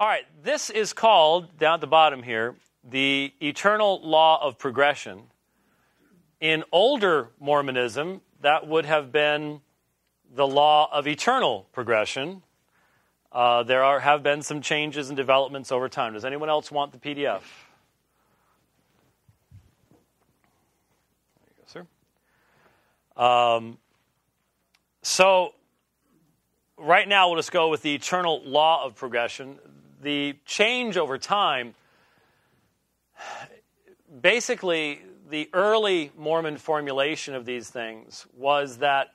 All right, this is called, down at the bottom here, the eternal law of progression. In older Mormonism, that would have been the law of eternal progression. Uh, there are, have been some changes and developments over time. Does anyone else want the PDF? There you go, sir. Um, so, right now, we'll just go with the eternal law of progression. The change over time, basically, the early Mormon formulation of these things was that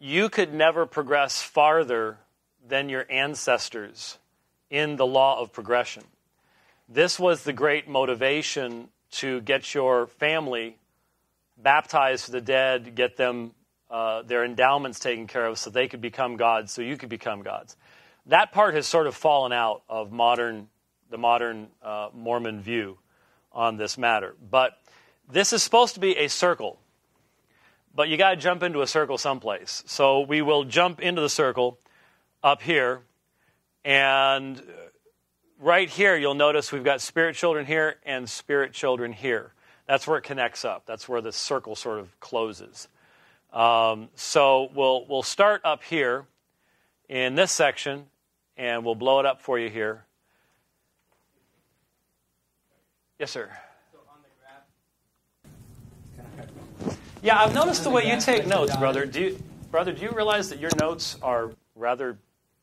you could never progress farther than your ancestors in the law of progression. This was the great motivation to get your family baptized for the dead, get them uh, their endowments taken care of so they could become gods, so you could become gods. That part has sort of fallen out of modern, the modern uh, Mormon view on this matter. But this is supposed to be a circle, but you got to jump into a circle someplace. So we will jump into the circle up here, and right here you'll notice we've got spirit children here and spirit children here. That's where it connects up. That's where the circle sort of closes. Um, so we'll we'll start up here in this section, and we'll blow it up for you here. Yes, sir. Yeah, I've noticed the way you take notes, brother. Do you, brother, do you realize that your notes are rather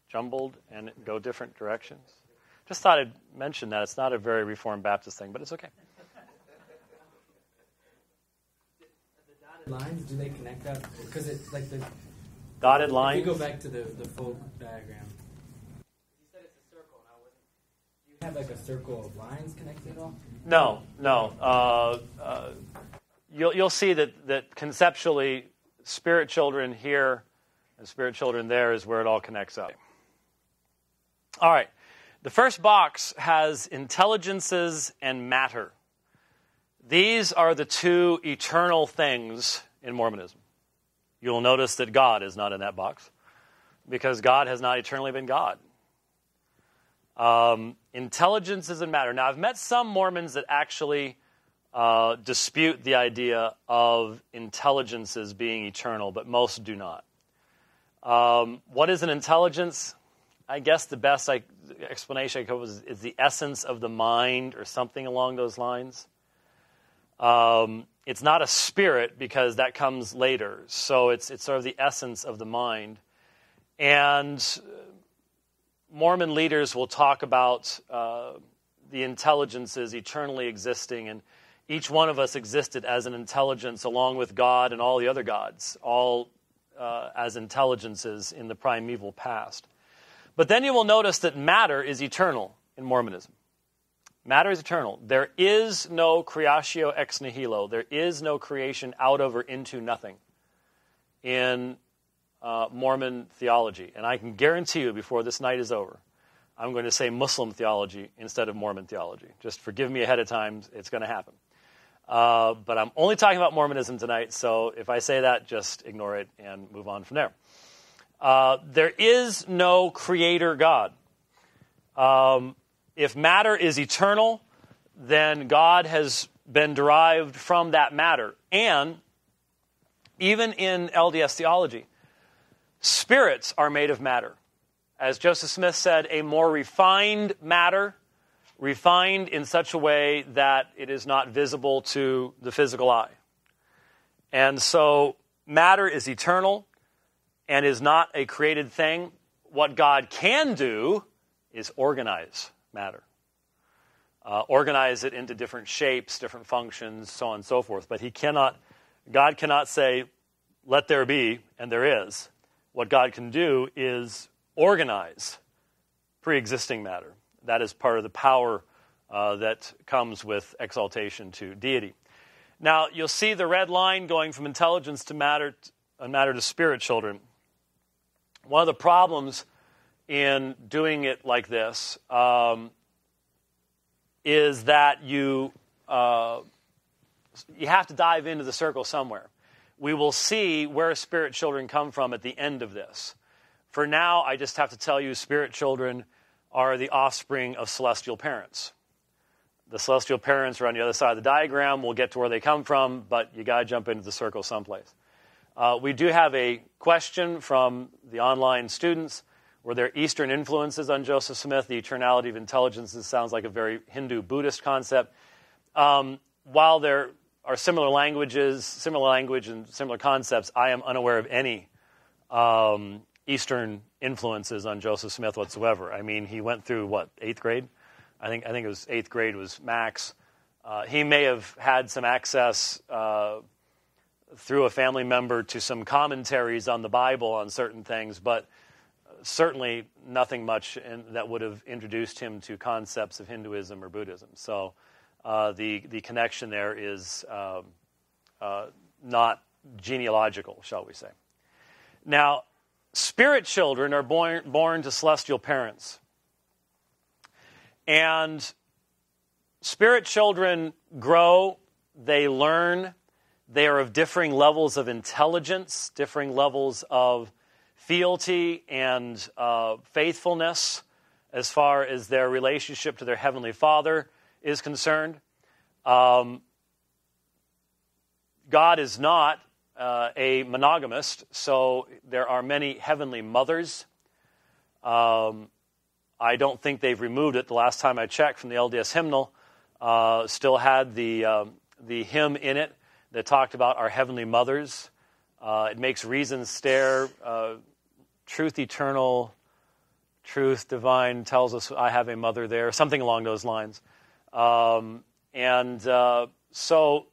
jumbled and go different directions? Just thought I'd mention that. It's not a very Reformed Baptist thing, but it's okay. The lines, do they connect up? Because it's like the dotted lines. If you go back to the, the full diagram. You said it's a circle, and I wasn't. Do you have like a circle of lines connected at all? No, no. Uh, uh, you'll, you'll see that, that conceptually, spirit children here and spirit children there is where it all connects up. All right. The first box has intelligences and matter. These are the two eternal things in Mormonism. You'll notice that God is not in that box because God has not eternally been God. Um, intelligences and matter. Now, I've met some Mormons that actually uh, dispute the idea of intelligences being eternal, but most do not. Um, what is an intelligence? I guess the best I, explanation I could is, is the essence of the mind or something along those lines. Um, it's not a spirit because that comes later. So it's, it's sort of the essence of the mind. And Mormon leaders will talk about uh, the intelligences eternally existing and each one of us existed as an intelligence along with God and all the other gods, all uh, as intelligences in the primeval past. But then you will notice that matter is eternal in Mormonism. Matter is eternal. There is no creatio ex nihilo. There is no creation out of or into nothing in uh, Mormon theology. And I can guarantee you before this night is over, I'm going to say Muslim theology instead of Mormon theology. Just forgive me ahead of time, it's going to happen. Uh, but I'm only talking about Mormonism tonight, so if I say that, just ignore it and move on from there. Uh, there is no creator God. Um, if matter is eternal, then God has been derived from that matter. And even in LDS theology, spirits are made of matter. As Joseph Smith said, a more refined matter refined in such a way that it is not visible to the physical eye. And so matter is eternal and is not a created thing. What God can do is organize matter, uh, organize it into different shapes, different functions, so on and so forth. But He cannot, God cannot say, let there be, and there is. What God can do is organize pre existing matter. That is part of the power uh, that comes with exaltation to deity. Now, you'll see the red line going from intelligence to matter, uh, matter to spirit children. One of the problems in doing it like this um, is that you, uh, you have to dive into the circle somewhere. We will see where spirit children come from at the end of this. For now, I just have to tell you, spirit children are the offspring of celestial parents. The celestial parents are on the other side of the diagram. We'll get to where they come from, but you got to jump into the circle someplace. Uh, we do have a question from the online students. Were there Eastern influences on Joseph Smith? The eternality of intelligences sounds like a very Hindu Buddhist concept. Um, while there are similar languages, similar language, and similar concepts, I am unaware of any um, Eastern influences on Joseph Smith whatsoever. I mean, he went through what eighth grade? I think I think it was eighth grade was max. Uh, he may have had some access uh, through a family member to some commentaries on the Bible on certain things, but certainly nothing much in, that would have introduced him to concepts of Hinduism or Buddhism. So uh, the the connection there is um, uh, not genealogical, shall we say? Now, spirit children are born, born to celestial parents. And spirit children grow, they learn, they are of differing levels of intelligence, differing levels of fealty and uh, faithfulness as far as their relationship to their Heavenly Father is concerned. Um, God is not uh, a monogamist, so there are many heavenly mothers. Um, I don't think they've removed it. The last time I checked from the LDS hymnal, uh, still had the, um, the hymn in it that talked about our heavenly mothers. Uh, it makes reason stare. Uh, truth eternal, truth divine tells us I have a mother there, something along those lines. Um, and uh, so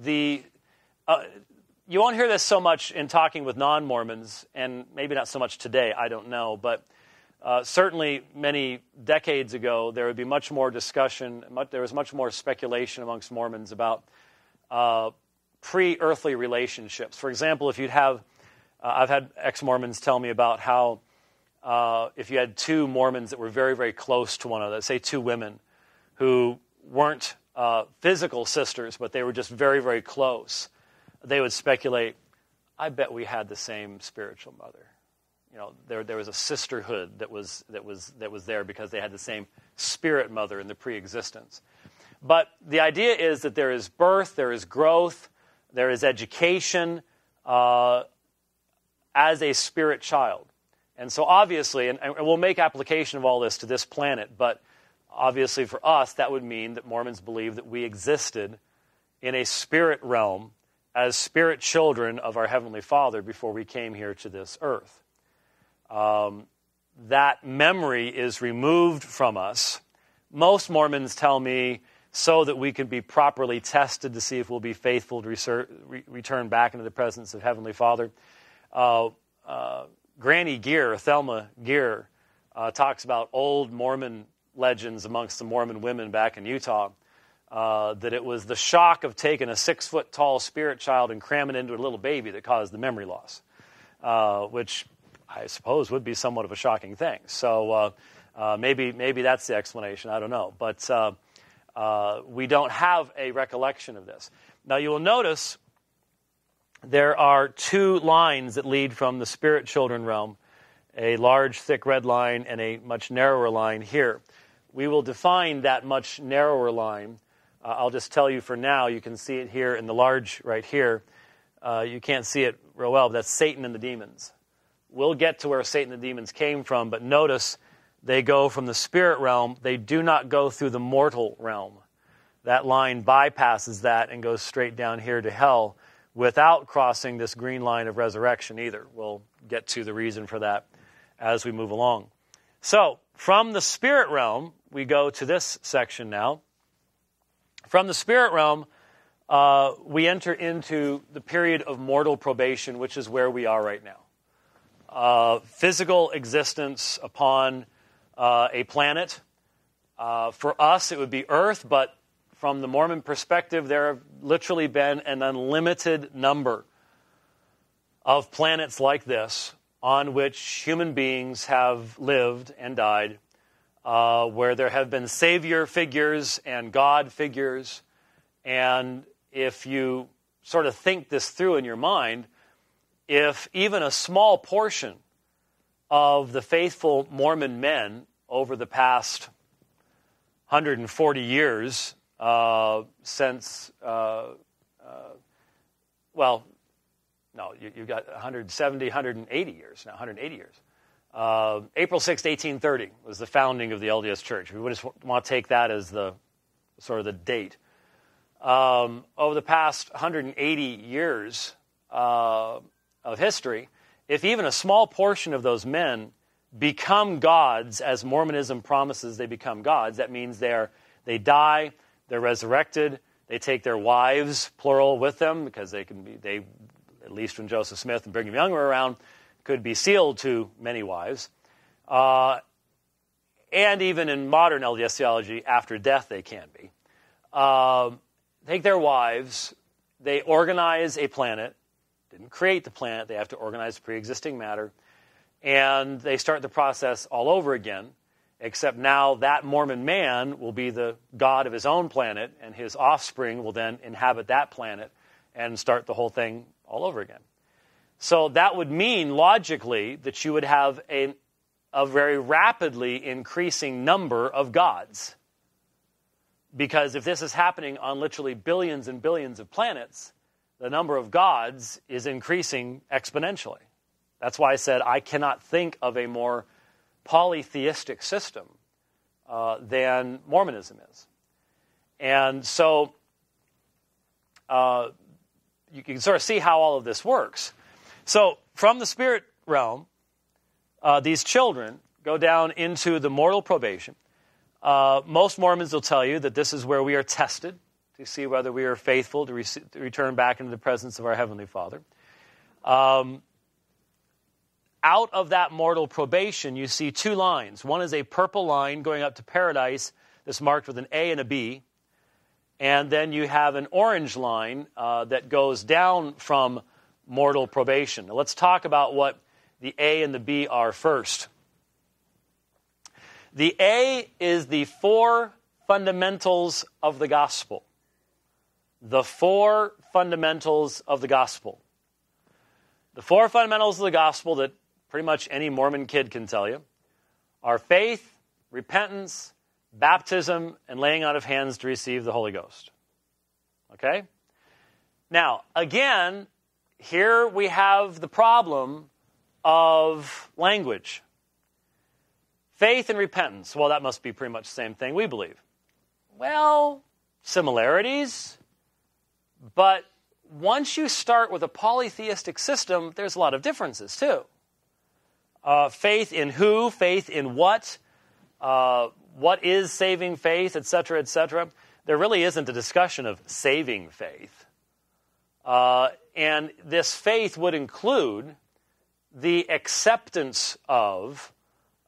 the uh, you won't hear this so much in talking with non Mormons, and maybe not so much today, I don't know, but uh, certainly many decades ago, there would be much more discussion, much, there was much more speculation amongst Mormons about uh, pre earthly relationships. For example, if you'd have, uh, I've had ex Mormons tell me about how uh, if you had two Mormons that were very, very close to one another, say two women who weren't uh, physical sisters, but they were just very, very close they would speculate, I bet we had the same spiritual mother. You know, there, there was a sisterhood that was, that, was, that was there because they had the same spirit mother in the pre existence. But the idea is that there is birth, there is growth, there is education uh, as a spirit child. And so, obviously, and, and we'll make application of all this to this planet, but obviously for us, that would mean that Mormons believe that we existed in a spirit realm as spirit children of our Heavenly Father before we came here to this earth. Um, that memory is removed from us. Most Mormons tell me so that we can be properly tested to see if we'll be faithful to reser- re- return back into the presence of Heavenly Father. Uh, uh, Granny Geer, Thelma Geer, uh, talks about old Mormon legends amongst the Mormon women back in Utah uh, that it was the shock of taking a six foot tall spirit child and cramming it into a little baby that caused the memory loss, uh, which I suppose would be somewhat of a shocking thing. So uh, uh maybe, maybe that's the explanation. I don't know. But uh, uh, we don't have a recollection of this. Now, you will notice there are two lines that lead from the spirit children realm a large, thick red line and a much narrower line here. We will define that much narrower line uh, I'll just tell you for now, you can see it here in the large right here. Uh, you can't see it real well, but that's Satan and the demons. We'll get to where Satan and the demons came from, but notice they go from the spirit realm. They do not go through the mortal realm. That line bypasses that and goes straight down here to hell without crossing this green line of resurrection either. We'll get to the reason for that as we move along. So, from the spirit realm, we go to this section now. From the spirit realm, uh, we enter into the period of mortal probation, which is where we are right now. Uh, physical existence upon uh, a planet. Uh, for us, it would be Earth, but from the Mormon perspective, there have literally been an unlimited number of planets like this on which human beings have lived and died uh, where there have been savior figures and God figures. And if you sort of think this through in your mind, if even a small portion of the faithful Mormon men over the past 140 years uh, since, uh, uh, well, no, you, have got 170, 180 years now, 180 years. Uh, April 6, 1830 was the founding of the LDS Church. We just want to take that as the sort of the date. Um, over the past 180 years uh, of history, if even a small portion of those men become gods, as Mormonism promises they become gods, that means they're, they die, they're resurrected, they take their wives, plural, with them, because they can be, they, at least when Joseph Smith and Brigham Young were around, could be sealed to many wives. Uh, and even in modern LDS theology, after death, they can be. Uh, take their wives, they organize a planet, didn't create the planet, they have to organize pre existing matter, and they start the process all over again. Except now that Mormon man will be the god of his own planet, and his offspring will then inhabit that planet and start the whole thing all over again. So that would mean, logically, that you would have a, a very rapidly increasing number of gods. Because if this is happening on literally billions and billions of planets, the number of gods is increasing exponentially. That's why I said I cannot think of a more polytheistic system uh, than Mormonism is. And so uh, you can sort of see how all of this works. So, from the spirit realm, uh, these children go down into the mortal probation. Uh, most Mormons will tell you that this is where we are tested to see whether we are faithful to, re- to return back into the presence of our Heavenly Father. Um, out of that mortal probation, you see two lines. One is a purple line going up to paradise that's marked with an A and a B. And then you have an orange line uh, that goes down from mortal probation. Now, let's talk about what the A and the B are first. The A is the four fundamentals of the gospel. The four fundamentals of the gospel. The four fundamentals of the gospel that pretty much any Mormon kid can tell you are faith, repentance, baptism, and laying out of hands to receive the Holy Ghost. Okay? Now, again, here we have the problem of language. Faith and repentance. Well, that must be pretty much the same thing we believe. Well, similarities, but once you start with a polytheistic system, there's a lot of differences too. Uh, faith in who, faith in what, uh, what is saving faith, etc., etc. There really isn't a discussion of saving faith. Uh, and this faith would include the acceptance of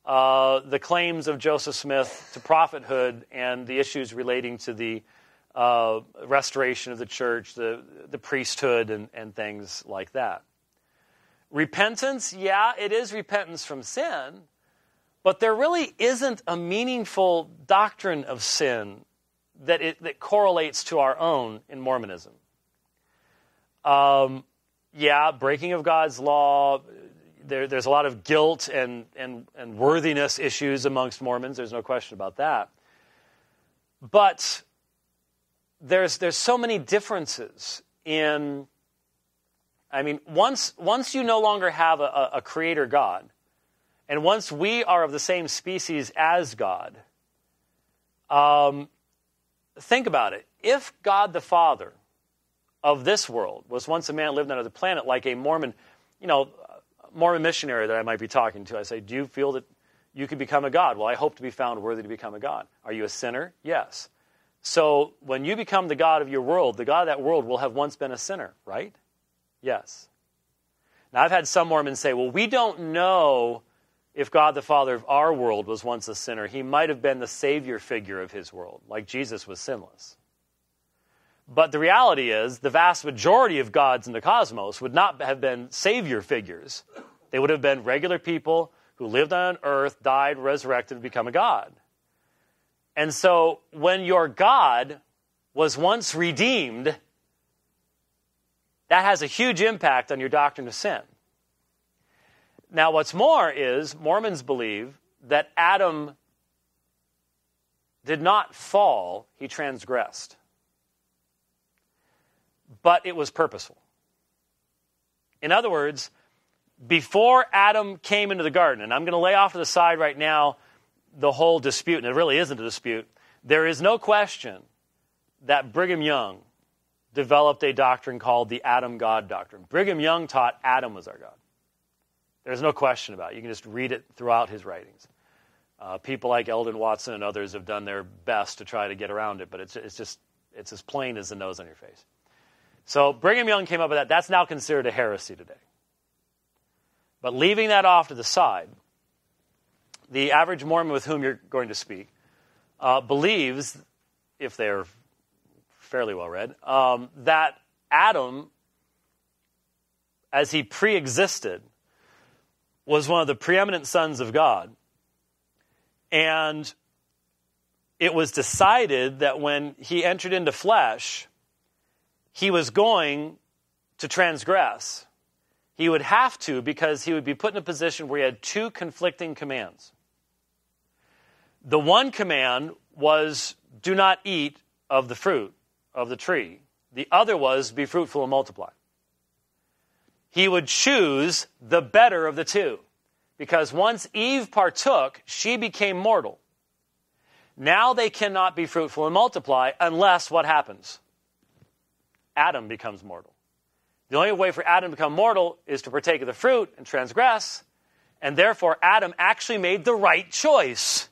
uh, the claims of Joseph Smith to prophethood and the issues relating to the uh, restoration of the church, the, the priesthood, and, and things like that. Repentance, yeah, it is repentance from sin, but there really isn't a meaningful doctrine of sin that, it, that correlates to our own in Mormonism. Um, yeah, breaking of God's law. There, there's a lot of guilt and, and, and worthiness issues amongst Mormons. There's no question about that. But there's, there's so many differences in. I mean, once, once you no longer have a, a creator God, and once we are of the same species as God, um, think about it. If God the Father of this world was once a man lived on another planet, like a Mormon, you know, Mormon missionary that I might be talking to. I say, Do you feel that you could become a God? Well, I hope to be found worthy to become a God. Are you a sinner? Yes. So when you become the God of your world, the God of that world will have once been a sinner, right? Yes. Now, I've had some Mormons say, Well, we don't know if God the Father of our world was once a sinner. He might have been the Savior figure of his world, like Jesus was sinless. But the reality is, the vast majority of gods in the cosmos would not have been savior figures. They would have been regular people who lived on earth, died, resurrected, and become a god. And so, when your God was once redeemed, that has a huge impact on your doctrine of sin. Now, what's more is Mormons believe that Adam did not fall, he transgressed. But it was purposeful. In other words, before Adam came into the garden, and I'm going to lay off to the side right now the whole dispute, and it really isn't a dispute, there is no question that Brigham Young developed a doctrine called the Adam God doctrine. Brigham Young taught Adam was our God. There's no question about it. You can just read it throughout his writings. Uh, people like Elden Watson and others have done their best to try to get around it, but it's, it's just it's as plain as the nose on your face. So Brigham Young came up with that. That's now considered a heresy today. But leaving that off to the side, the average Mormon with whom you're going to speak uh, believes, if they're fairly well read, um, that Adam, as he pre existed, was one of the preeminent sons of God. And it was decided that when he entered into flesh, he was going to transgress. He would have to because he would be put in a position where he had two conflicting commands. The one command was do not eat of the fruit of the tree. The other was be fruitful and multiply. He would choose the better of the two. Because once Eve partook, she became mortal. Now they cannot be fruitful and multiply unless what happens? Adam becomes mortal. The only way for Adam to become mortal is to partake of the fruit and transgress, and therefore Adam actually made the right choice.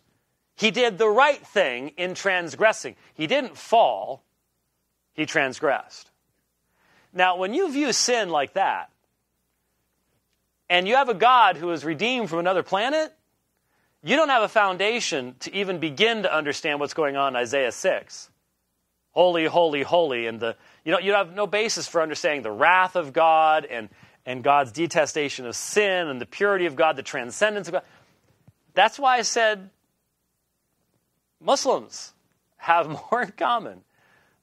He did the right thing in transgressing. He didn't fall, he transgressed. Now, when you view sin like that, and you have a God who is redeemed from another planet, you don't have a foundation to even begin to understand what's going on in Isaiah 6. Holy, holy, holy. And the, you, know, you have no basis for understanding the wrath of God and, and God's detestation of sin and the purity of God, the transcendence of God. That's why I said Muslims have more in common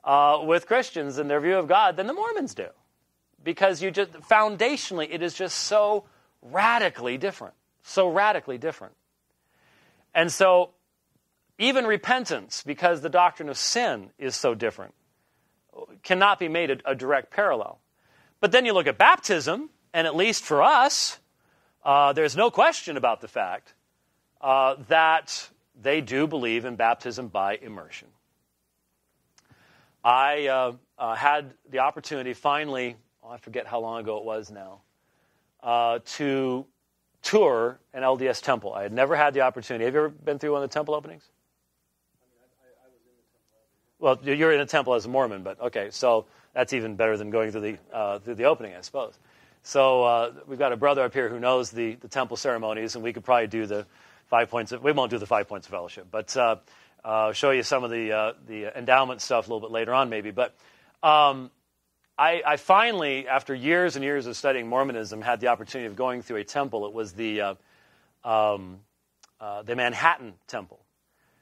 uh, with Christians in their view of God than the Mormons do. Because you just, foundationally, it is just so radically different. So radically different. And so, even repentance, because the doctrine of sin is so different, cannot be made a, a direct parallel. But then you look at baptism, and at least for us, uh, there's no question about the fact uh, that they do believe in baptism by immersion. I uh, uh had the opportunity finally, oh, I forget how long ago it was now, uh, to tour an LDS temple. I had never had the opportunity. Have you ever been through one of the temple openings? Well, you're in a temple as a Mormon, but okay, so that's even better than going through the uh, through the opening, I suppose. So uh, we've got a brother up here who knows the, the temple ceremonies, and we could probably do the five points. Of, we won't do the five points of fellowship, but uh, uh show you some of the uh, the endowment stuff a little bit later on, maybe. But um, I, I, finally, after years and years of studying Mormonism, had the opportunity of going through a temple. It was the, uh, um, uh, the Manhattan Temple,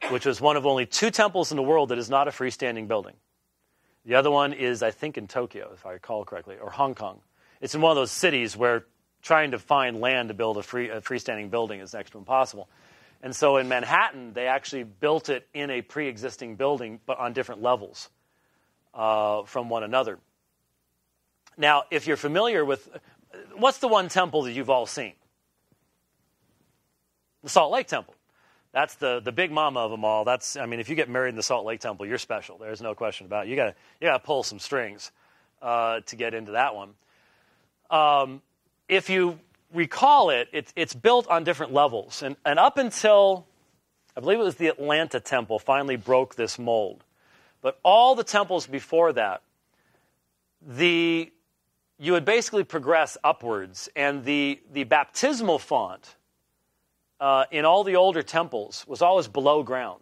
which was one of only two temples in the world that is not a freestanding building. The other one is, I think, in Tokyo, if I recall correctly, or Hong Kong. It's in one of those cities where trying to find land to build a, free, a freestanding building is next to impossible. And so in Manhattan, they actually built it in a pre existing building, but on different levels uh, from one another. Now, if you're familiar with what's the one temple that you've all seen? The Salt Lake Temple. That's the, the big mama of them all. That's I mean, if you get married in the Salt Lake Temple, you're special. There's no question about it. You got you to pull some strings uh, to get into that one. Um, if you recall it, it, it's built on different levels, and, and up until I believe it was the Atlanta Temple finally broke this mold, but all the temples before that, the you would basically progress upwards, and the, the baptismal font uh, in all the older temples was always below ground.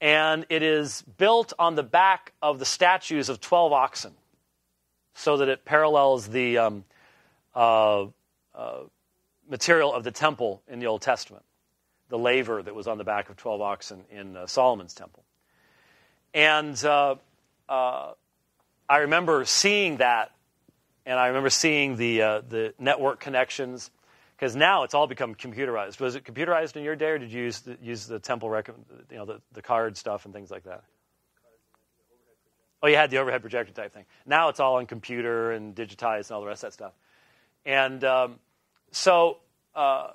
And it is built on the back of the statues of 12 oxen so that it parallels the um, uh, uh, material of the temple in the Old Testament, the laver that was on the back of 12 oxen in uh, Solomon's temple. And uh, uh, I remember seeing that, and I remember seeing the, the network connections because now it's all become computerized. Was it computerized in your day, or did you use the, use the temple, rec- you know, the, the card stuff and things like that? Oh, you had the overhead projector type thing. Now it's all on computer and digitized and all the rest of that stuff. And um, so uh,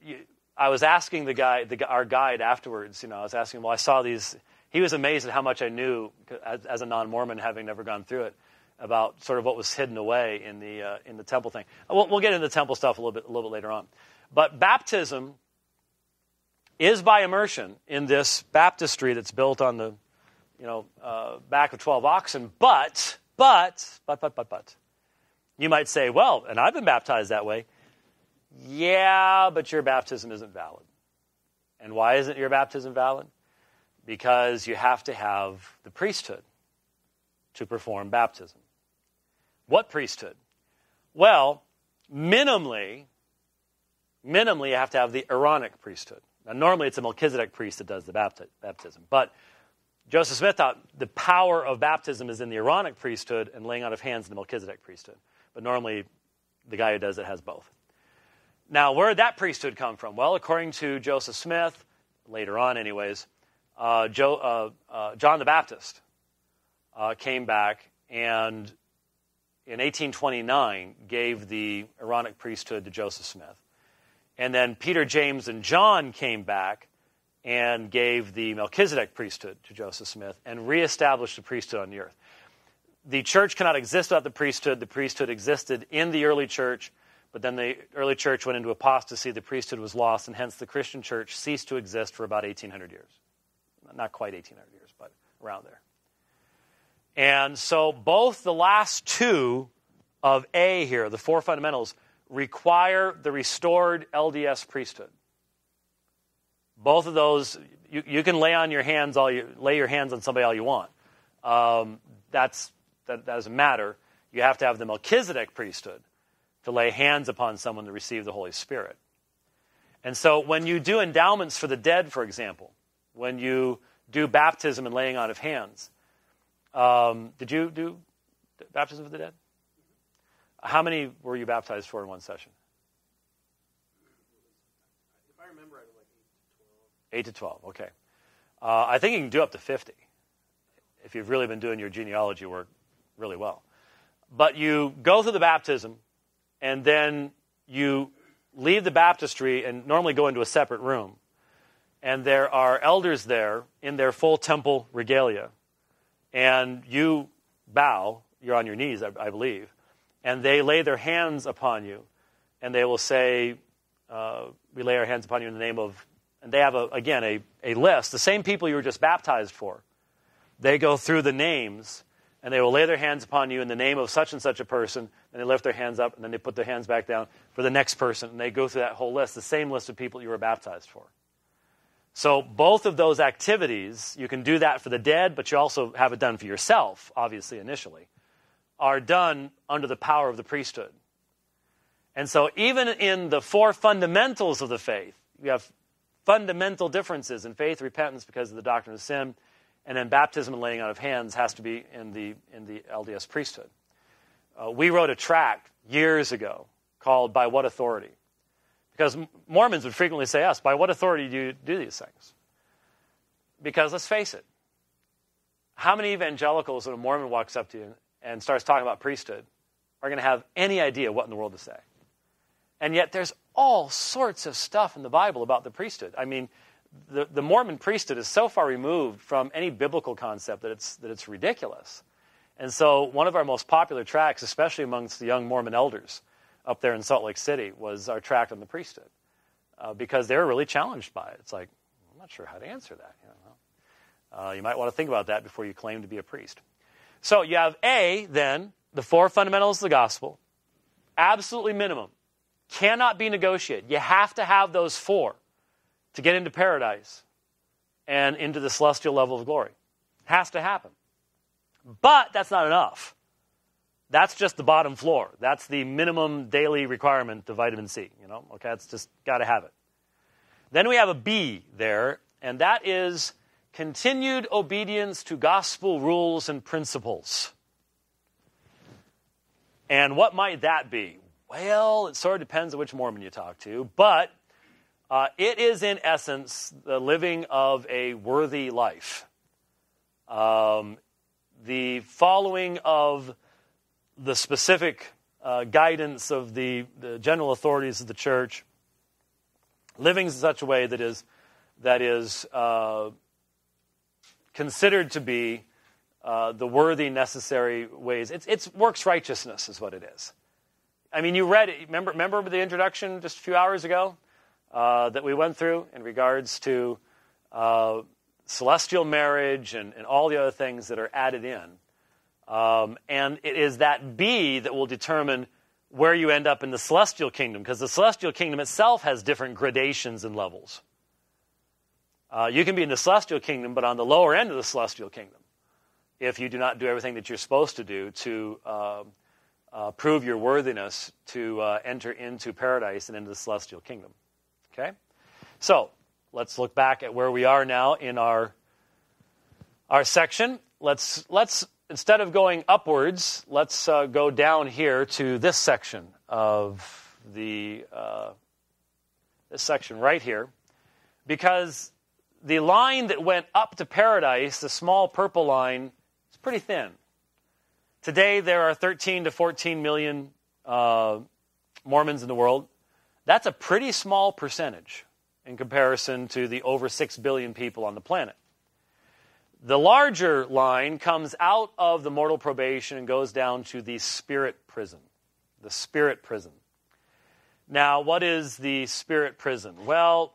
you, I was asking the guy, the, our guide afterwards, you know, I was asking him, well, I saw these. He was amazed at how much I knew as, as a non Mormon, having never gone through it, about sort of what was hidden away in the, uh, in the temple thing. We'll, we'll get into the temple stuff a little, bit, a little bit later on. But baptism is by immersion in this baptistry that's built on the you know, uh, back of 12 oxen. But, but, but, but, but, but. You might say, well, and I've been baptized that way. Yeah, but your baptism isn't valid. And why isn't your baptism valid? Because you have to have the priesthood to perform baptism. What priesthood? Well, minimally, minimally, you have to have the Aaronic priesthood. Now, normally it's a Melchizedek priest that does the baptism, but Joseph Smith thought the power of baptism is in the Aaronic priesthood and laying out of hands in the Melchizedek priesthood. But normally, the guy who does it has both. Now, where did that priesthood come from? Well, according to Joseph Smith, later on, anyways, uh, uh, uh, John the Baptist uh, came back and in 1829 gave the Aaronic priesthood to Joseph Smith. And then Peter, James, and John came back and gave the Melchizedek priesthood to Joseph Smith and reestablished the priesthood on the earth. The church cannot exist without the priesthood. The priesthood existed in the early church, but then the early church went into apostasy. The priesthood was lost, and hence the Christian church ceased to exist for about 1,800 years. Not quite 1,800 years, but around there. And so both the last two of A here, the four fundamentals, require the restored LDS priesthood. Both of those, you, you can lay on your hands all you lay your hands on somebody all you want. Um, that's that, that doesn't matter. You have to have the Melchizedek priesthood to lay hands upon someone to receive the Holy Spirit. And so when you do endowments for the dead, for example, when you do baptism and laying on of hands, um, did you do baptism for the dead? How many were you baptized for in one session? 8 to 12, okay. Uh, I think you can do up to 50 if you've really been doing your genealogy work really well. But you go through the baptism, and then you leave the baptistry and normally go into a separate room. And there are elders there in their full temple regalia. And you bow, you're on your knees, I, I believe, and they lay their hands upon you, and they will say, uh, We lay our hands upon you in the name of and they have, a, again, a, a list. The same people you were just baptized for. They go through the names, and they will lay their hands upon you in the name of such and such a person, and they lift their hands up, and then they put their hands back down for the next person, and they go through that whole list, the same list of people you were baptized for. So, both of those activities, you can do that for the dead, but you also have it done for yourself, obviously, initially, are done under the power of the priesthood. And so, even in the four fundamentals of the faith, you have fundamental differences in faith, repentance because of the doctrine of sin, and then baptism and laying out of hands has to be in the, in the LDS priesthood. Uh, we wrote a tract years ago called By What Authority? Because Mormons would frequently say us, By what authority do you do these things? Because let's face it, how many evangelicals when a Mormon walks up to you and starts talking about priesthood are going to have any idea what in the world to say? And yet there's all sorts of stuff in the Bible about the priesthood. I mean, the, the Mormon priesthood is so far removed from any biblical concept that it's, that it's ridiculous. And so, one of our most popular tracks, especially amongst the young Mormon elders up there in Salt Lake City, was our tract on the priesthood uh, because they were really challenged by it. It's like, I'm not sure how to answer that. You, know? uh, you might want to think about that before you claim to be a priest. So, you have A, then, the four fundamentals of the gospel, absolutely minimum cannot be negotiated. You have to have those four to get into paradise and into the celestial level of glory. Has to happen. But that's not enough. That's just the bottom floor. That's the minimum daily requirement of vitamin C. You know, okay, it's just got to have it. Then we have a B there, and that is continued obedience to gospel rules and principles. And what might that be? Well, it sort of depends on which Mormon you talk to, but uh, it is, in essence, the living of a worthy life. Um, the following of the specific uh, guidance of the, the general authorities of the church, living in such a way that is, that is uh, considered to be uh, the worthy, necessary ways. It's, it's works righteousness, is what it is. I mean, you read it. Remember, remember the introduction just a few hours ago uh, that we went through in regards to uh, celestial marriage and, and, all the other things that are added in. Um, and it is that B that will determine where you end up in the celestial kingdom, because the celestial kingdom itself has different gradations and levels. Uh, you can be in the celestial kingdom, but on the lower end of the celestial kingdom, if you do not do everything that you're supposed to do to uh, uh, prove your worthiness to uh, enter into paradise and into the celestial kingdom. Okay? So, let's look back at where we are now in our, our section. Let's, let's, instead of going upwards, let's uh, go down here to this section of the, uh, this section right here. Because the line that went up to paradise, the small purple line, is pretty thin. Today, there are 13 to 14 million uh, Mormons in the world. That's a pretty small percentage in comparison to the over 6 billion people on the planet. The larger line comes out of the mortal probation and goes down to the spirit prison. The spirit prison. Now, what is the spirit prison? Well,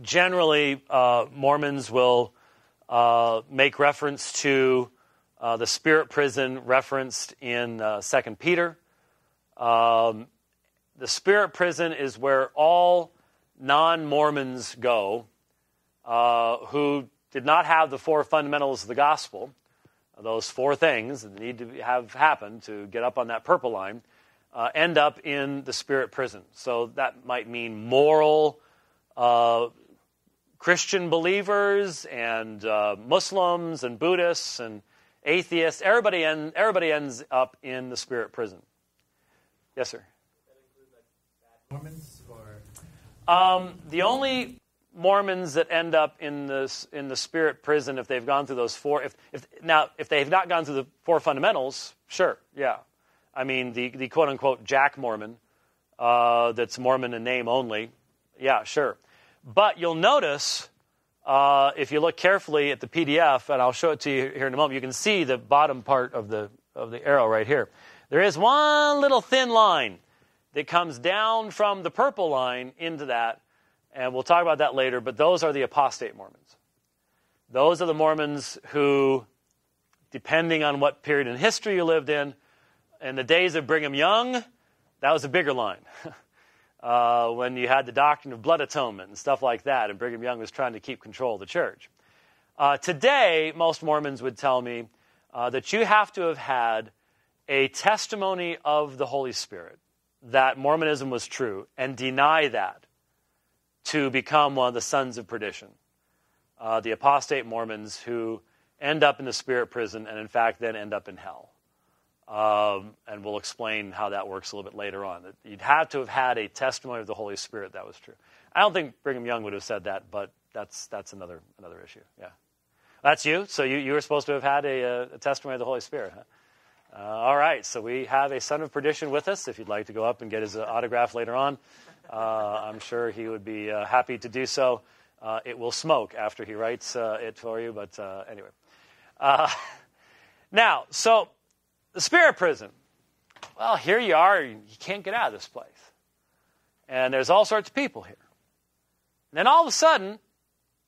generally, uh, Mormons will uh, make reference to uh, the spirit prison referenced in uh, 2 Peter. Um, the spirit prison is where all non Mormons go uh, who did not have the four fundamentals of the gospel, those four things that need to have happen to get up on that purple line, uh, end up in the spirit prison. So that might mean moral uh, Christian believers and uh, Muslims and Buddhists and atheists. Everybody, end, everybody ends up in the spirit prison. Yes, sir. Mormons or um, the only Mormons that end up in the in the spirit prison if they've gone through those four. If, if now if they have not gone through the four fundamentals, sure, yeah. I mean the the quote unquote Jack Mormon, uh, that's Mormon in name only, yeah, sure. But you'll notice uh, if you look carefully at the PDF, and I'll show it to you here in a moment, you can see the bottom part of the of the arrow right here. There is one little thin line that comes down from the purple line into that. And we'll talk about that later, but those are the apostate Mormons. Those are the Mormons who, depending on what period in history you lived in, in the days of Brigham Young, that was a bigger line. uh, when you had the doctrine of blood atonement and stuff like that, and Brigham Young was trying to keep control of the church. Uh, today, most Mormons would tell me uh, that you have to have had a testimony of the Holy Spirit that Mormonism was true and deny that to become one of the sons of perdition. Uh, the apostate Mormons who end up in the spirit prison and, in fact, then end up in hell. Um, and we'll explain how that works a little bit later on. You'd have to have had a testimony of the Holy Spirit that was true. I don't think Brigham Young would have said that, but that's, that's another, another issue. Yeah. That's you? So you, you were supposed to have had a, a testimony of the Holy Spirit, huh? Uh, all right, so we have a son of perdition with us. If you'd like to go up and get his autograph later on, I'm sure he would be uh, happy to do so. Uh, it will smoke after he writes uh, it for you, but anyway. now, so the spirit prison. Well, here you are. You can't get out of this place. And there's all sorts of people here. And then all of a sudden,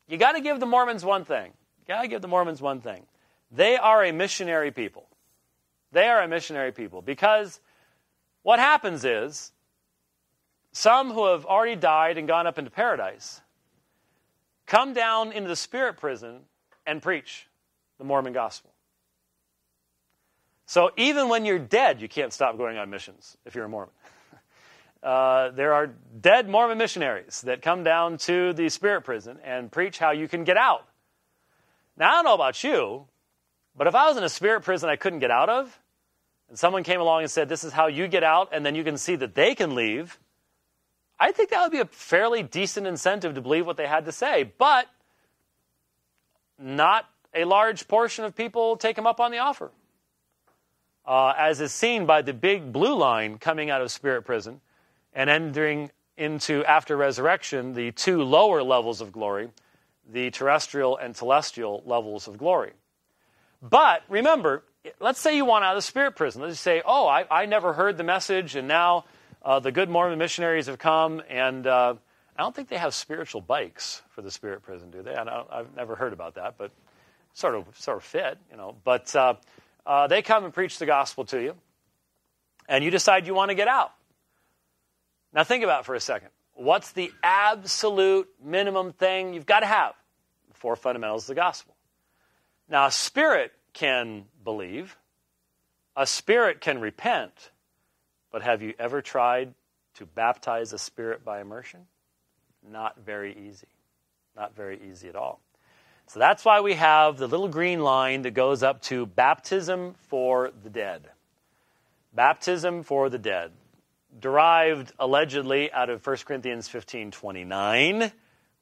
you got to give the Mormons one thing. You got to give the Mormons one thing. They are a missionary people. They are a missionary people because what happens is some who have already died and gone up into paradise come down into the spirit prison and preach the Mormon gospel. So even when you're dead, you can't stop going on missions if you're a Mormon. Uh, there are dead Mormon missionaries that come down to the spirit prison and preach how you can get out. Now, I don't know about you, but if I was in a spirit prison I couldn't get out of, and someone came along and said, This is how you get out, and then you can see that they can leave, I think that would be a fairly decent incentive to believe what they had to say. But not a large portion of people take him up on the offer. Uh, as is seen by the big blue line coming out of spirit prison and entering into, after resurrection, the two lower levels of glory, the terrestrial and telestial levels of glory. But remember, let's say you want out of the spirit prison. Let's say, oh, I, I never heard the message, and now uh, the good Mormon missionaries have come, and uh, I don't think they have spiritual bikes for the spirit prison, do they? I have never heard about that, but sort of sort of fit, you know. But uh, uh, they come and preach the gospel to you, and you decide you want to get out. Now think about for a second. What's the absolute minimum thing you've got to have? The four fundamentals of the gospel. Now, a spirit can believe, a spirit can repent, but have you ever tried to baptize a spirit by immersion? Not very easy. Not very easy at all. So that's why we have the little green line that goes up to baptism for the dead. Baptism for the dead. Derived allegedly out of 1 Corinthians 15 29,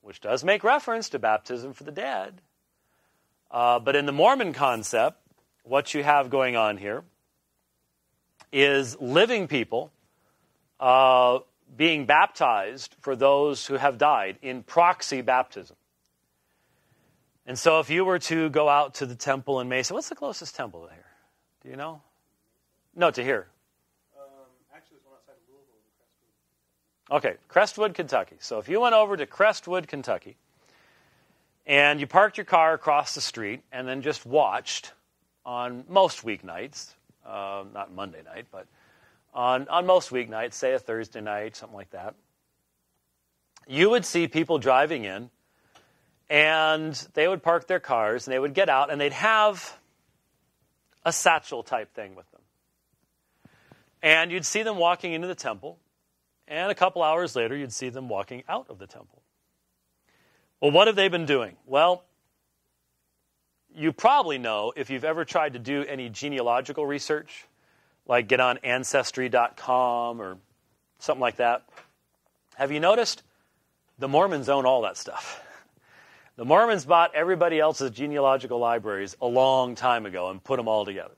which does make reference to baptism for the dead. Uh, but in the Mormon concept, what you have going on here is living people uh, being baptized for those who have died in proxy baptism. And so, if you were to go out to the temple in Mesa, what's the closest temple here? Do you know? No, to here. Um, actually, one outside of Louisville, Okay, Crestwood, Kentucky. So, if you went over to Crestwood, Kentucky, and you parked your car across the street and then just watched on most weeknights, uh, not Monday night, but on, on most weeknights, say a Thursday night, something like that, you would see people driving in and they would park their cars and they would get out and they'd have a satchel type thing with them. And you'd see them walking into the temple, and a couple hours later, you'd see them walking out of the temple. Well, what have they been doing? Well, you probably know if you've ever tried to do any genealogical research, like get on ancestry.com or something like that. Have you noticed the Mormons own all that stuff? The Mormons bought everybody else's genealogical libraries a long time ago and put them all together.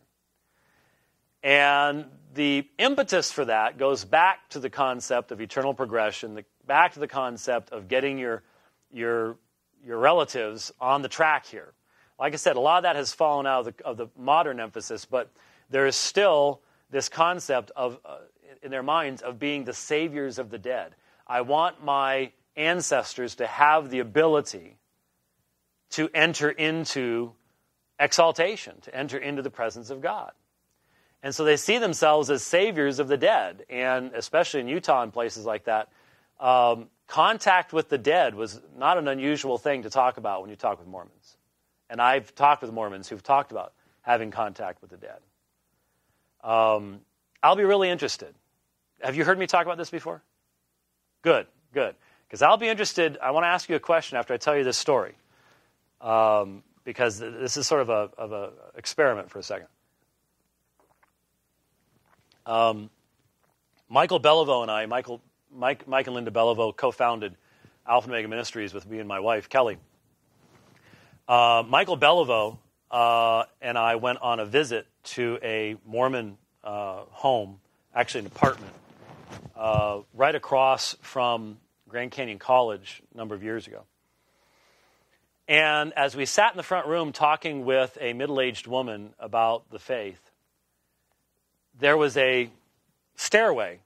And the impetus for that goes back to the concept of eternal progression, the, back to the concept of getting your your, your relatives on the track here. Like I said, a lot of that has fallen out of the, of the modern emphasis, but there is still this concept of, uh, in their minds of being the saviors of the dead. I want my ancestors to have the ability to enter into exaltation, to enter into the presence of God. And so they see themselves as saviors of the dead. And especially in Utah and places like that, um, contact with the dead was not an unusual thing to talk about when you talk with Mormons. And I've talked with Mormons who've talked about having contact with the dead. Um, I'll be really interested. Have you heard me talk about this before? Good, good. Because I'll be interested. I want to ask you a question after I tell you this story. Um, because this is sort of a, of a experiment for a second. Um, Michael Beliveau and I, Michael Mike, Mike and Linda Beliveau co-founded Alpha and Omega Ministries with me and my wife Kelly. Uh, Michael Beliveau uh, and I went on a visit to a Mormon uh, home, actually an apartment, uh, right across from Grand Canyon College a number of years ago. And as we sat in the front room talking with a middle aged woman about the faith, there was a stairway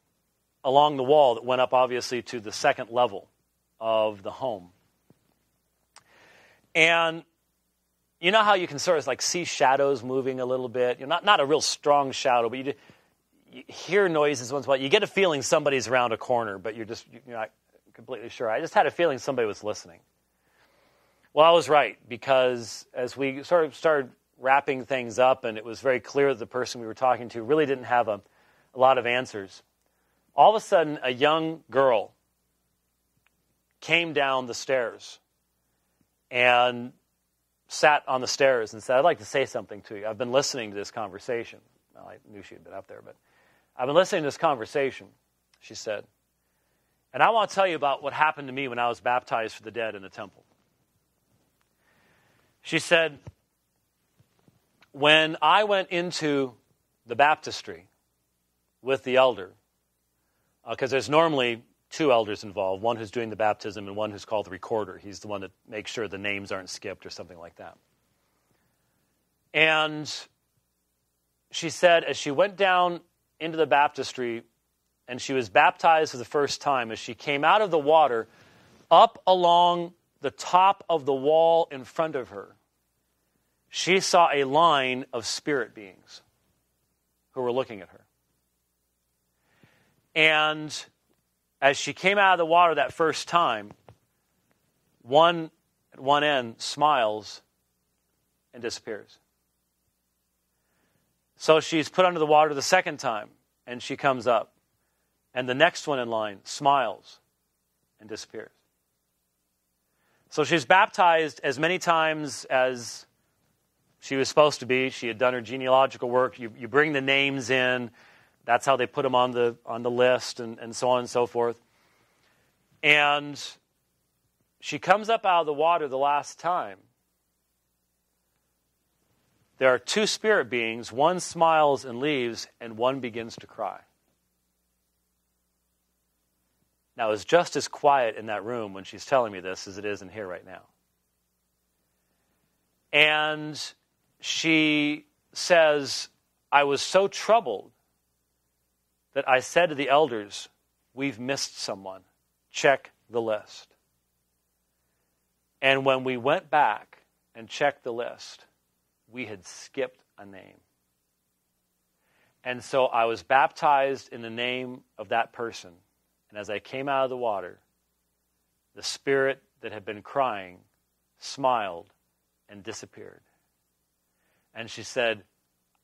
along the wall that went up, obviously, to the second level of the home. And you know how you can sort of like see shadows moving a little bit? You're not, not a real strong shadow, but you, you hear noises once in a while. You get a feeling somebody's around a corner, but you're just you're not completely sure. I just had a feeling somebody was listening. Well, I was right because as we sort of started wrapping things up, and it was very clear that the person we were talking to really didn't have a, a lot of answers all of a sudden, a young girl came down the stairs and sat on the stairs and said, I'd like to say something to you. I've been listening to this conversation. Well, I knew she'd been up there, but I've been listening to this conversation, she said. And I want to tell you about what happened to me when I was baptized for the dead in the temple. She said, When I went into the baptistry with the elder, because uh, there's normally two elders involved one who's doing the baptism and one who's called the recorder. He's the one that makes sure the names aren't skipped or something like that. And she said, as she went down into the baptistry and she was baptized for the first time, as she came out of the water, up along the top of the wall in front of her, she saw a line of spirit beings who were looking at her. And as she came out of the water that first time, one at one end smiles and disappears. So she's put under the water the second time, and she comes up. And the next one in line smiles and disappears. So she's baptized as many times as she was supposed to be. She had done her genealogical work. You, you bring the names in, that's how they put them on the, on the list, and, and so on and so forth. And she comes up out of the water the last time. There are two spirit beings. One smiles and leaves, and one begins to cry. Now, it's just as quiet in that room when she's telling me this as it is in here right now. And she says, I was so troubled that I said to the elders, We've missed someone. Check the list. And when we went back and checked the list, we had skipped a name. And so I was baptized in the name of that person. And as I came out of the water, the spirit that had been crying smiled and disappeared. And she said,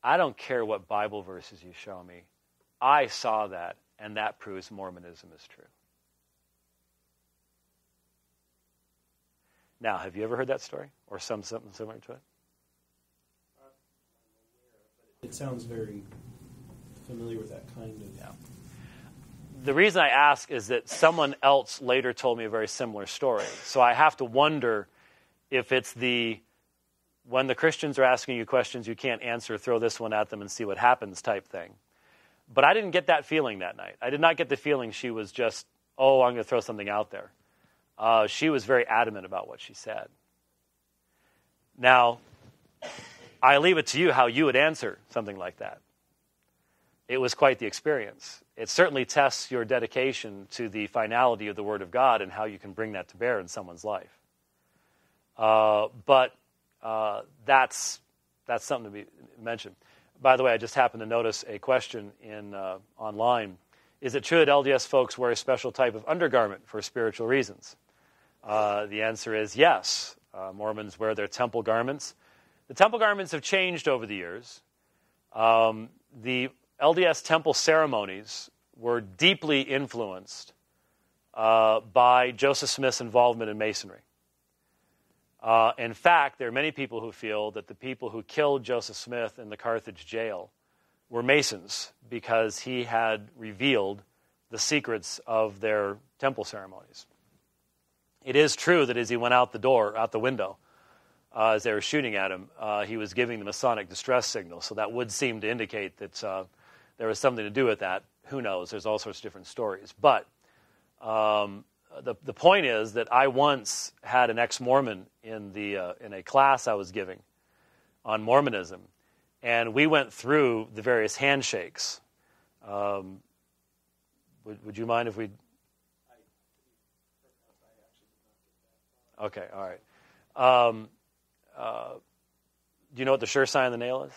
I don't care what Bible verses you show me. I saw that, and that proves Mormonism is true. Now, have you ever heard that story or some something similar to it? It sounds very familiar with that kind of. Yeah. The reason I ask is that someone else later told me a very similar story. So I have to wonder if it's the when the Christians are asking you questions you can't answer, throw this one at them and see what happens type thing. But I didn't get that feeling that night. I did not get the feeling she was just, oh, I'm going to throw something out there. Uh, she was very adamant about what she said. Now, I leave it to you how you would answer something like that. It was quite the experience. It certainly tests your dedication to the finality of the Word of God and how you can bring that to bear in someone's life. Uh, but uh, that's, that's something to be mentioned. By the way, I just happened to notice a question in, uh, online. Is it true that LDS folks wear a special type of undergarment for spiritual reasons? Uh, the answer is yes. Uh, Mormons wear their temple garments. The temple garments have changed over the years. Um, the LDS temple ceremonies were deeply influenced uh, by Joseph Smith's involvement in Masonry. Uh, in fact, there are many people who feel that the people who killed Joseph Smith in the Carthage jail were Masons because he had revealed the secrets of their temple ceremonies. It is true that as he went out the door, out the window, uh, as they were shooting at him, uh, he was giving the Masonic distress signal. So that would seem to indicate that uh, there was something to do with that. Who knows? There's all sorts of different stories. But um, the, the point is that I once had an ex Mormon in, the, uh, in a class I was giving on Mormonism, and we went through the various handshakes. Um, would, would you mind if we? Okay, all right. Um, uh, do you know what the sure sign of the nail is?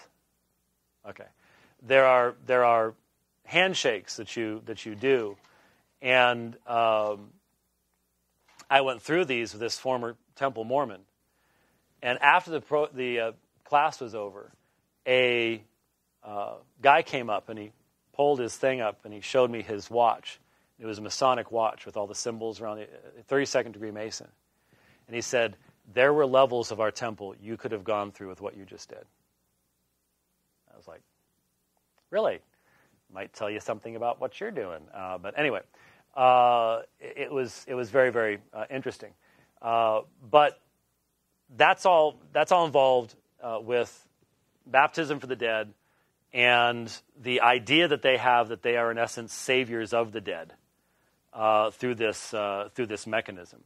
Okay. There are there are handshakes that you that you do, and um, I went through these with this former Temple Mormon, and after the pro, the uh, class was over, a uh, guy came up and he pulled his thing up and he showed me his watch. It was a Masonic watch with all the symbols around the 32nd uh, degree Mason, and he said, there were levels of our temple you could have gone through with what you just did. I was like, Really? Might tell you something about what you're doing. Uh, but anyway, uh, it, was it was very very uh, interesting. Uh, but that's all that's all involved uh, with baptism for the dead and the idea that they have that they are in essence saviors of the dead uh, through this through this mechanism.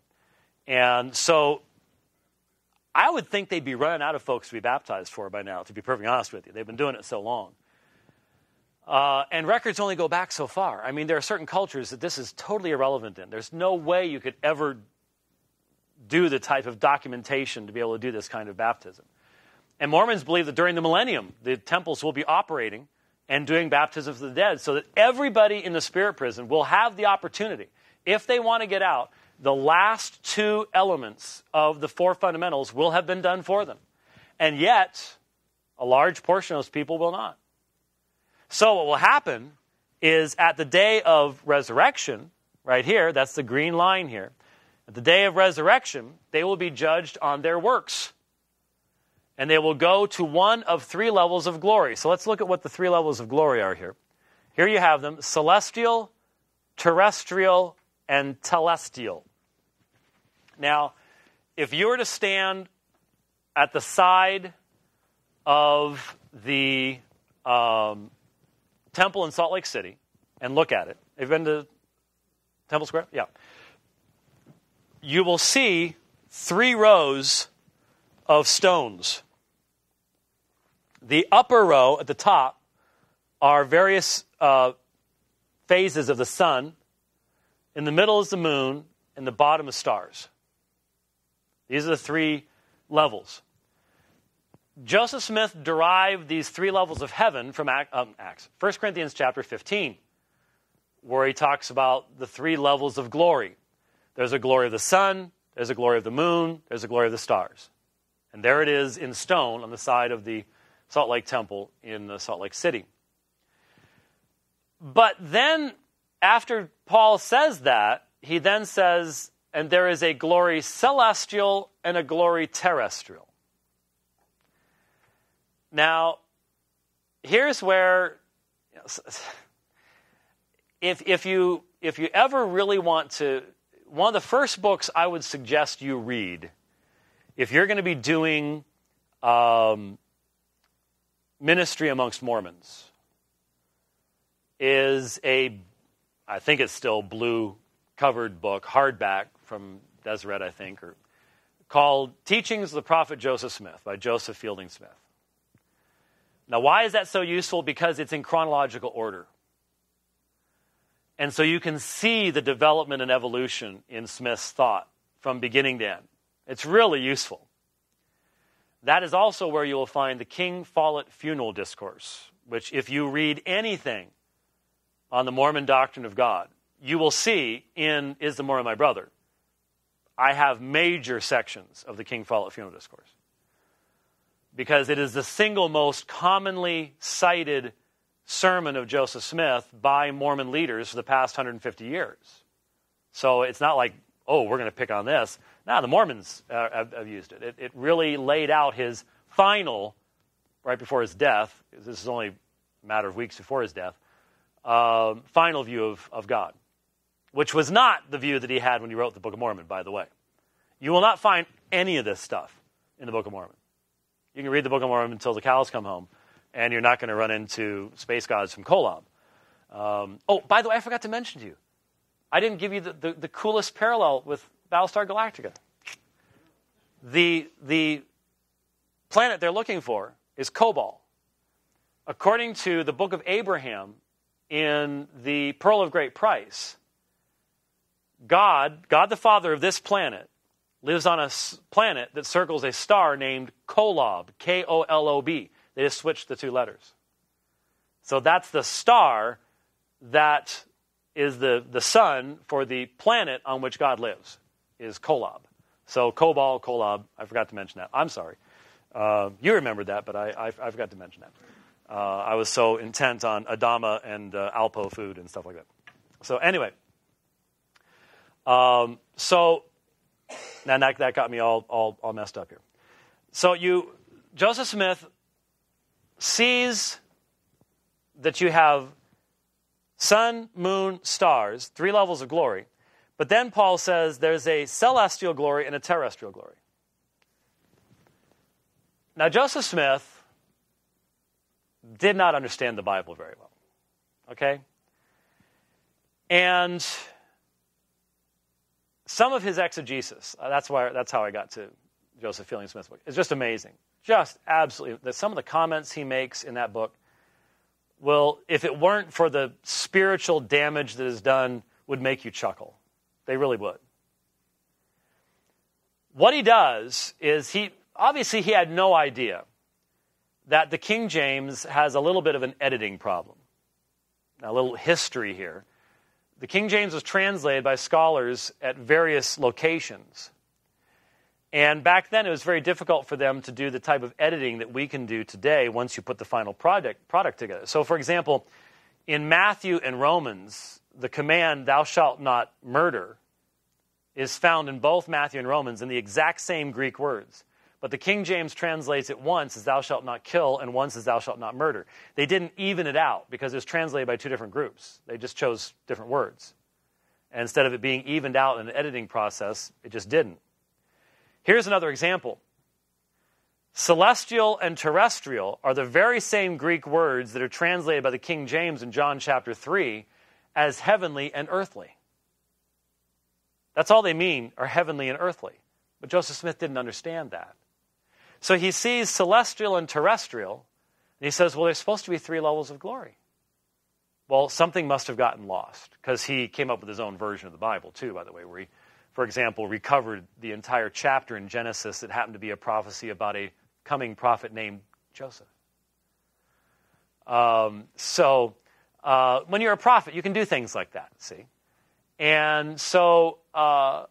And so I would think they'd be running out of folks to be baptized for by now, to be perfectly honest with you. They've been doing it so long. Uh, and records only go back so far. I mean, there are certain cultures that this is totally irrelevant in. There's no way you could ever do the type of documentation to be able to do this kind of baptism. And Mormons believe that during the millennium, the temples will be operating and doing baptism for the dead so that everybody in the spirit prison will have the opportunity, if they want to get out, the last two elements of the four fundamentals will have been done for them. And yet, a large portion of those people will not. So, what will happen is at the day of resurrection, right here, that's the green line here, at the day of resurrection, they will be judged on their works. And they will go to one of three levels of glory. So let's look at what the three levels of glory are here. Here you have them celestial, terrestrial, and telestial. Now, if you were to stand at the side of the um, temple in Salt Lake City and look at it, have you been to Temple Square? Yeah. You will see three rows of stones. The upper row at the top are various uh, phases of the sun in the middle is the moon, and the bottom is stars. These are the three levels. Joseph Smith derived these three levels of heaven from um, Acts, 1 Corinthians chapter 15, where he talks about the three levels of glory. There's a glory of the sun, there's a glory of the moon, there's a glory of the stars. And there it is in stone on the side of the Salt Lake Temple in the Salt Lake City. But then after Paul says that, he then says, and there is a glory celestial and a glory terrestrial. Now, here's where, you know, if, if, you, if you ever really want to, one of the first books I would suggest you read, if you're going to be doing um, ministry amongst Mormons, is a I think it's still blue covered book, hardback from Deseret, I think, or called Teachings of the Prophet Joseph Smith by Joseph Fielding Smith. Now, why is that so useful? Because it's in chronological order. And so you can see the development and evolution in Smith's thought from beginning to end. It's really useful. That is also where you will find the King Follett Funeral Discourse, which, if you read anything on the Mormon doctrine of God, you will see in Is the Mormon My Brother, I have major sections of the King Follett Funeral Discourse. Because it is the single most commonly cited sermon of Joseph Smith by Mormon leaders for the past 150 years. So it's not like, oh, we're going to pick on this. Now, the Mormons uh, have, have, used it. it. It really laid out his final, right before his death, this is only a matter of weeks before his death, uh, final view of, of God, which was not the view that he had when he wrote the Book of Mormon, by the way. You will not find any of this stuff in the Book of Mormon. You can read the Book of Mormon until the cows come home, and you're not going to run into space gods from Kolob. Um, oh, by the way, I forgot to mention to you. I didn't give you the, the, the coolest parallel with Battlestar Galactica. The, the planet they're looking for is Kobol. According to the book of Abraham, in the Pearl of Great Price, God, God the Father of this planet, lives on a planet that circles a star named Kolob, K O L O B. They just switched the two letters. So that's the star that is the, the sun for the planet on which God lives, is Kolob. So Kobol, Kolob, I forgot to mention that. I'm sorry. Uh, you remembered that, but I, I, I forgot to mention that. Uh, I was so intent on Adama and uh, Alpo food and stuff like that. So anyway, um, so now that, that got me all, all, all messed up here. So you, Joseph Smith sees that you have sun, moon, stars, three levels of glory. But then Paul says there's a celestial glory and a terrestrial glory. Now, Joseph Smith did not understand the Bible very well. Okay? And some of his exegesis, uh, that's, why, that's how I got to Joseph Fielding Smith's book, is just amazing. Just absolutely. Some of the comments he makes in that book will, if it weren't for the spiritual damage that is done, would make you chuckle. They really would. What he does is he, obviously, he had no idea that the King James has a little bit of an editing problem. Now, a little history here. The King James was translated by scholars at various locations. And back then, it was very difficult for them to do the type of editing that we can do today once you put the final product, product together. So, for example, in Matthew and Romans, the command, thou shalt not murder, is found in both Matthew and Romans in the exact same Greek words. But the King James translates it once as thou shalt not kill and once as thou shalt not murder. They didn't even it out because it was translated by two different groups. They just chose different words. And instead of it being evened out in an editing process, it just didn't. Here's another example celestial and terrestrial are the very same Greek words that are translated by the King James in John chapter 3 as heavenly and earthly. That's all they mean, are heavenly and earthly. But Joseph Smith didn't understand that. So he sees celestial and terrestrial, and he says, well, there's supposed to be three levels of glory. Well, something must have gotten lost, because he came up with his own version of the Bible, too, by the way, where he for example, recovered the entire chapter in Genesis that happened to be a prophecy about a coming prophet named Joseph. Um, so, uh, when you're a prophet, you can do things like that, see? And so, uh,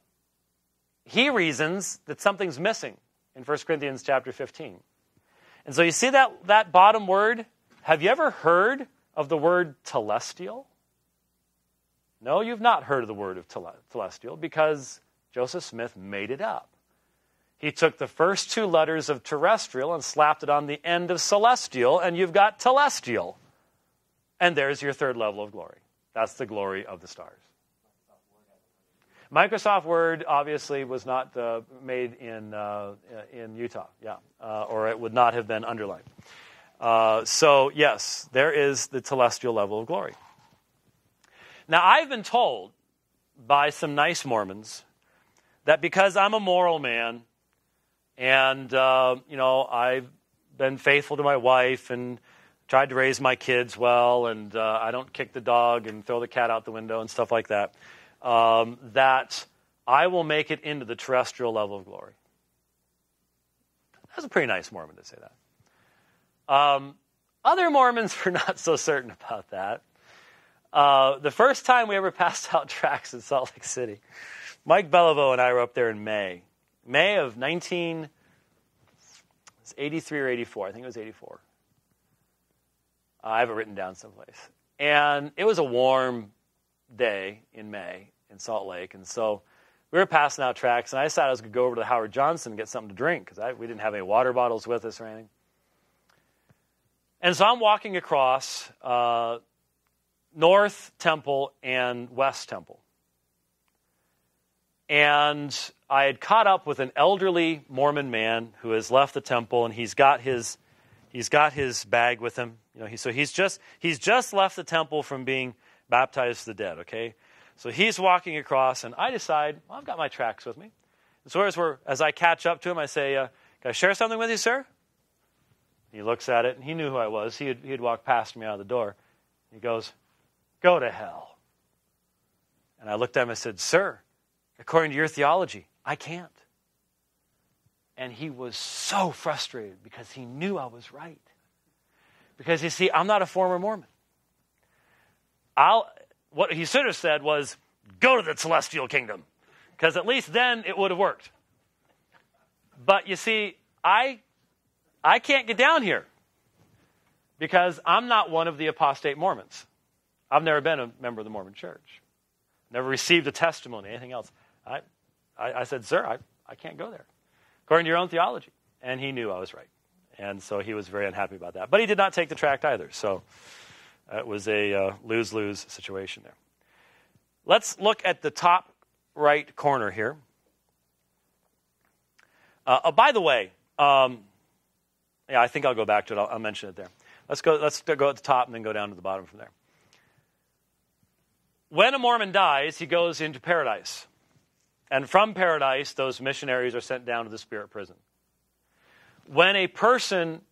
he reasons that something's missing in 1 Corinthians chapter 15. And so you see that, that bottom word? Have you ever heard of the word telestial? No, you've not heard of the word of telestial because Joseph Smith made it up. He took the first two letters of terrestrial and slapped it on the end of celestial, and you've got telestial. And there's your third level of glory. That's the glory of the stars. Microsoft Word obviously was not uh, made in, uh, in Utah, yeah, uh, or it would not have been underlined. Uh, so, yes, there is the celestial level of glory. Now, I've been told by some nice Mormons that because I'm a moral man and, uh, you know, I've been faithful to my wife and tried to raise my kids well and uh, I don't kick the dog and throw the cat out the window and stuff like that, um, that I will make it into the terrestrial level of glory. That's a pretty nice Mormon to say that. Um, other Mormons were not so certain about that. Uh, the first time we ever passed out tracts in Salt Lake City, Mike Beliveau and I were up there in May. May of 1983 or 84. I think it was 84. Uh, I have it written down someplace. And it was a warm day in May in Salt Lake. And so we were passing out tracts, and I decided I was going to go over to the Howard Johnson and get something to drink because we didn't have any water bottles with us or anything. And so I'm walking across uh, North Temple and West Temple. And I had caught up with an elderly Mormon man who has left the temple and he's got his he's got his bag with him. You know, he, so he's just he's just left the temple from being baptized to the dead, okay? So he's walking across and I decide, well, I've got my tracks with me. And so as, we're, as I catch up to him, I say, uh, Can I share something with you, sir? He looks at it and he knew who I was. He had, he had walked past me out of the door. He goes, Go to hell. And I looked at him and said, Sir, according to your theology, I can't. And he was so frustrated because he knew I was right. Because you see, I'm not a former Mormon. I'll, what he should have said was, Go to the celestial kingdom. Because at least then it would have worked. But you see, I, I can't get down here because I'm not one of the apostate Mormons. I've never been a member of the Mormon church, never received a testimony, anything else. I, I, I said, Sir, I, I can't go there, according to your own theology. And he knew I was right. And so he was very unhappy about that. But he did not take the tract either. So It was a uh, lose lose situation there. Let's look at the top right corner here. Uh, oh, by the way, um, yeah, I think I'll go back to it. I'll, I'll mention it there. Let's go. Let's go at the top and then go down to the bottom from there. When a Mormon dies, he goes into paradise, and from paradise, those missionaries are sent down to the spirit prison. When a person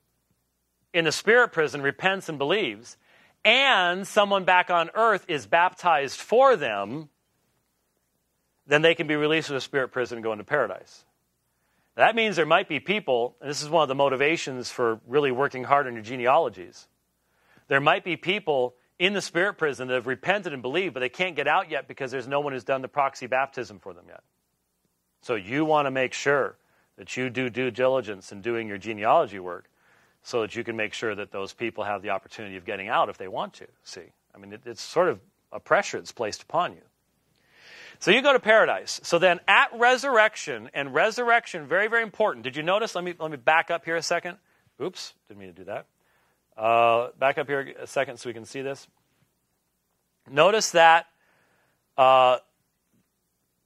in the spirit prison repents and believes, and someone back on earth is baptized for them, then they can be released from the spirit prison and go into paradise. That means there might be people, and this is one of the motivations for really working hard on your genealogies. There might be people in the spirit prison that have repented and believed, but they can't get out yet because there's no one who's done the proxy baptism for them yet. So you want to make sure that you do due diligence in doing your genealogy work so that you can make sure that those people have the opportunity of getting out if they want to. See, I mean, it, it's sort of a pressure that's placed upon you. So you go to paradise. So then at resurrection, and resurrection, very, very important. Did you notice? Let me, let me back up here a second. Oops, didn't mean to do that. Uh, back up here a second so we can see this. Notice that uh,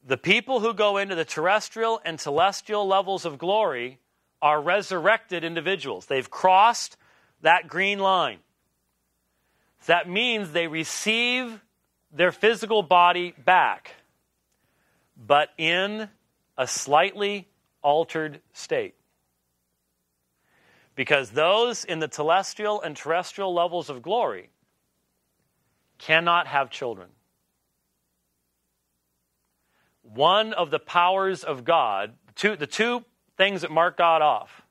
the people who go into the terrestrial and celestial levels of glory are resurrected individuals. They've crossed that green line. That means they receive their physical body back but in a slightly altered state. Because those in the celestial and terrestrial levels of glory cannot have children. One of the powers of God, two, the two things that mark God off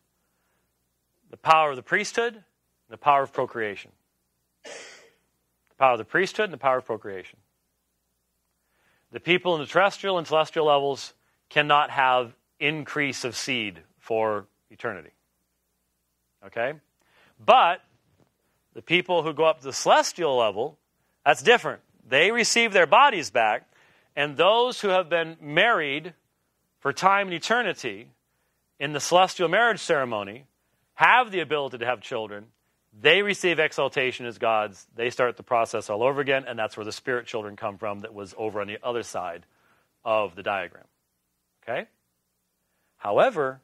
the power of the priesthood, and the power of procreation. The power of the priesthood and the power of procreation. The people in the terrestrial and celestial levels cannot have increase of seed for eternity. Okay? But the people who go up to the celestial level, that's different. They receive their bodies back, and those who have been married for time and eternity in the celestial marriage ceremony have the ability to have children they receive exaltation as gods. They start the process all over again, and that's where the spirit children come from that was over on the other side of the diagram. Okay? However,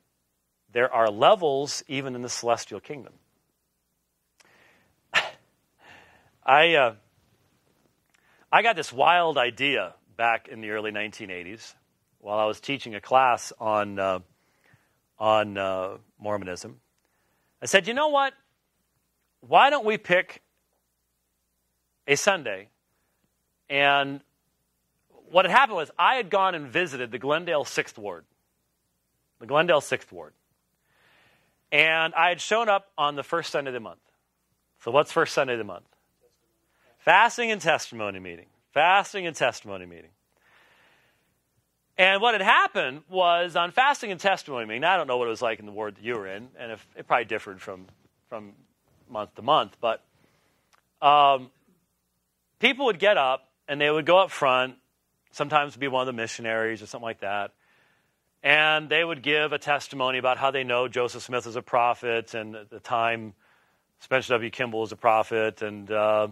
there are levels even in the celestial kingdom. I, uh, I got this wild idea back in the early 1980s while I was teaching a class on, uh, on uh, Mormonism. I said, you know what? why don't we pick a Sunday? And what had happened was I had gone and visited the Glendale 6th Ward. The Glendale 6th Ward. And I had shown up on the first Sunday of the month. So, what's first Sunday of the month? Fasting and testimony meeting. Fasting and testimony meeting. And what had happened was on fasting and testimony meeting, I don't know what it was like in the ward that you were in, and if, it probably differed from, from month to month, but um, people would get up and they would go up front, sometimes be one of the missionaries or something like that, and they would give a testimony about how they know Joseph Smith is a prophet and at the time Spencer W. Kimball was a prophet, and uh,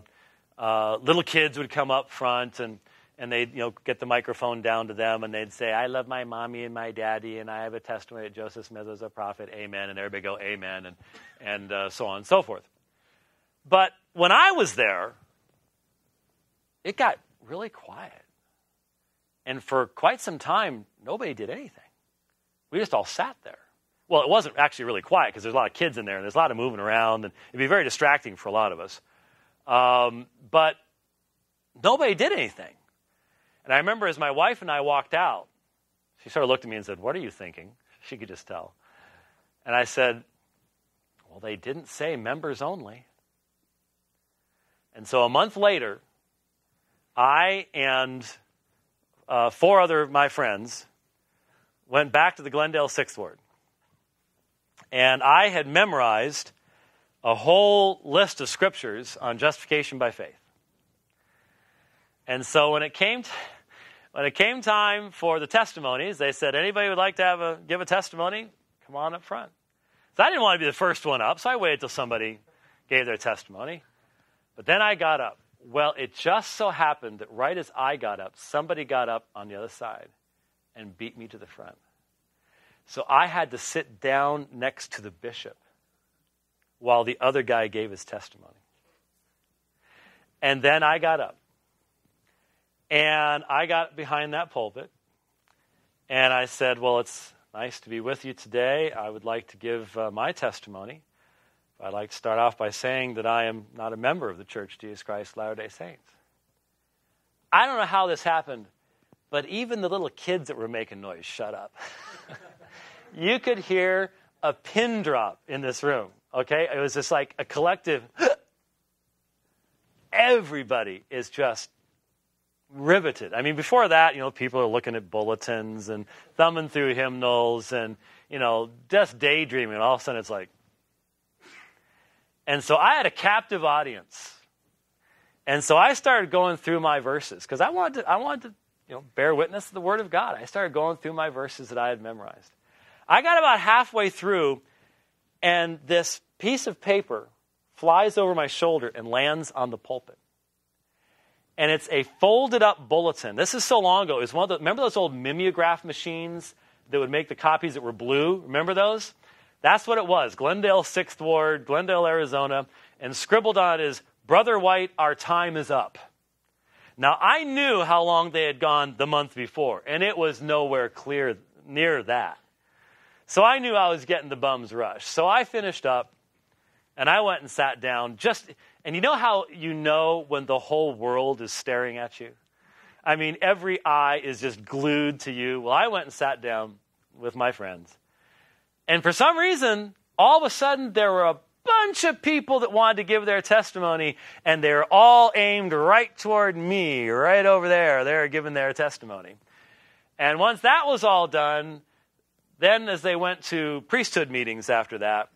uh, little kids would come up front and and they'd you know get the microphone down to them and they'd say, "I love my mommy and my daddy, and I have a testimony that Joseph Smith was a prophet. Amen." And everybody go, "Amen," and and uh, so on and so forth. But when I was there, it got really quiet, and for quite some time, nobody did anything. We just all sat there. Well, it wasn't actually really quiet because there's a lot of kids in there and there's a lot of moving around, and it'd be very distracting for a lot of us. Um, but nobody did anything. And I remember as my wife and I walked out, she sort of looked at me and said, What are you thinking? She could just tell. And I said, Well, they didn't say members only. And so a month later, I and uh, four other of my friends went back to the Glendale Sixth Ward. And I had memorized a whole list of scriptures on justification by faith. And so when it came when it came time for the testimonies, they said, anybody would like to have a, give a testimony? Come on up front. So I didn't want to be the first one up, so I waited till somebody gave their testimony. But then I got up. Well, it just so happened that right as I got up, somebody got up on the other side and beat me to the front. So I had to sit down next to the bishop while the other guy gave his testimony. And then I got up. And I got behind that pulpit. And I said, Well, it's nice to be with you today. I would like to give uh, my testimony. I'd like to start off by saying that I am not a member of the Church of Jesus Christ Latter day Saints. I don't know how this happened, but even the little kids that were making noise shut up. you could hear a pin drop in this room, okay? It was just like a collective. Everybody is just riveted. I mean, before that, you know, people are looking at bulletins and thumbing through hymnals and, you know, just daydreaming. All of a sudden it's like, and so I had a captive audience. And so I started going through my verses because I wanted to, I wanted to you know, bear witness to the Word of God. I started going through my verses that I had memorized. I got about halfway through, and this piece of paper flies over my shoulder and lands on the pulpit. And it's a folded up bulletin. This is so long ago. It one of the, remember those old mimeograph machines that would make the copies that were blue? Remember those? That's what it was Glendale 6th Ward, Glendale, Arizona. And scribbled on it is, Brother White, our time is up. Now, I knew how long they had gone the month before, and it was nowhere clear near that. So I knew I was getting the bum's rush. So I finished up, and I went and sat down. Just, and you know how you know when the whole world is staring at you? I mean, every eye is just glued to you. Well, I went and sat down with my friends. And for some reason, all of a sudden, there were a bunch of people that wanted to give their testimony, and they're all aimed right toward me, right over there. They're giving their testimony. And once that was all done, then as they went to priesthood meetings after that,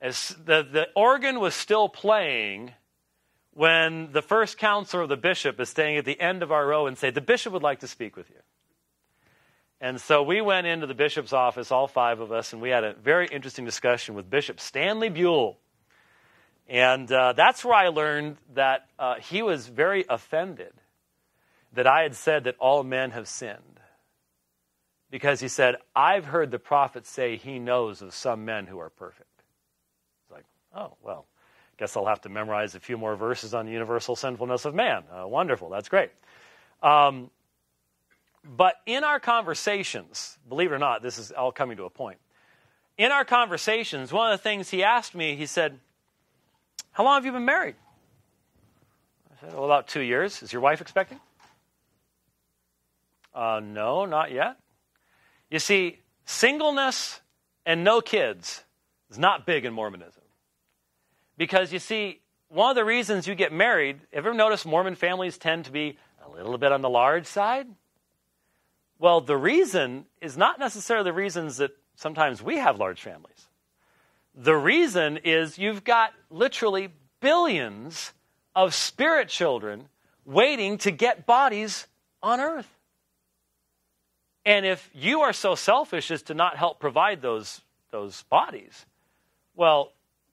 as the, the organ was still playing when the first counselor of the bishop is staying at the end of our row and say, the bishop would like to speak with you. And so we went into the bishop's office, all five of us, and we had a very interesting discussion with Bishop Stanley Buell. And uh, that's where I learned that uh, he was very offended that I had said that all men have sinned. Because he said, I've heard the prophet say he knows of some men who are perfect. Oh, well, guess I'll have to memorize a few more verses on the universal sinfulness of man. Uh, wonderful, that's great. Um, but in our conversations, believe it or not, this is all coming to a point. In our conversations, one of the things he asked me, he said, How long have you been married? I said, Well, about two years. Is your wife expecting? Uh, no, not yet. You see, singleness and no kids is not big in Mormonism. Because you see, one of the reasons you get married, ever noticed Mormon families tend to be a little bit on the large side? Well, the reason is not necessarily the reasons that sometimes we have large families. The reason is you've got literally billions of spirit children waiting to get bodies on earth. And if you are so selfish as to not help provide those, those bodies, well,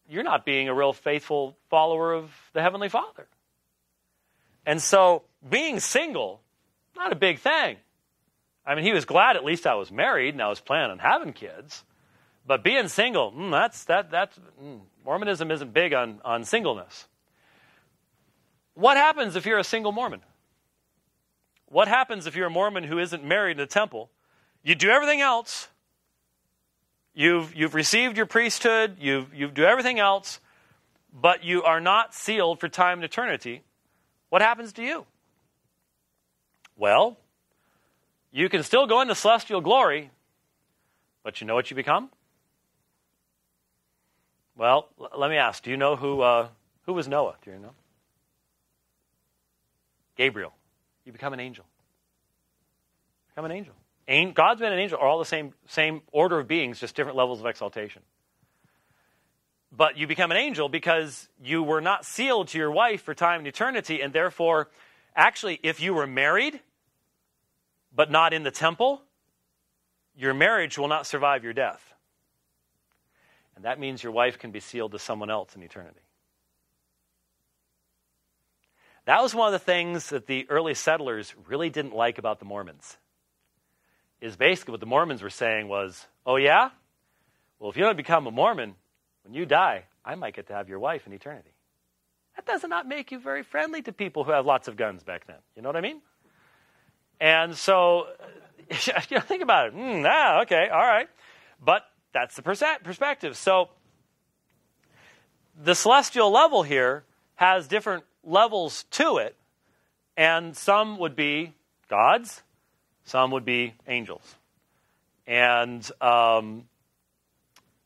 you're not being a real faithful follower of the Heavenly Father. And so being single, not a big thing. I mean, he was glad at least I was married and I was planning on having kids. But being single, mm, that's that that's mm, Mormonism isn't big on, on singleness. What happens if you're a single Mormon? What happens if you're a Mormon who isn't married in the temple? You do everything else. You've, you've received your priesthood, you've, you do everything else, but you are not sealed for time and eternity. What happens to you? Well, you can still go into celestial glory, but you know what you become? Well, l- let me ask. Do you know who uh, who was Noah? Do you know? Gabriel. You become an angel. Become an angel. God's been an angel are all the same same order of beings, just different levels of exaltation. But you become an angel because you were not sealed to your wife for time and eternity, and therefore, actually, if you were married, but not in the temple, your marriage will not survive your death. And that means your wife can be sealed to someone else in eternity. That was one of the things that the early settlers really didn't like about the Mormons. Is basically what the Mormons were saying was, oh, yeah? Well, if you don't become a Mormon, when you die, I might get to have your wife in eternity. That does not make you very friendly to people who have lots of guns back then. You know what I mean? And so, you know, think about it. Mm, ah, okay, all right. But that's the perspective. So, the celestial level here has different levels to it, and some would be gods, some would be angels. And um,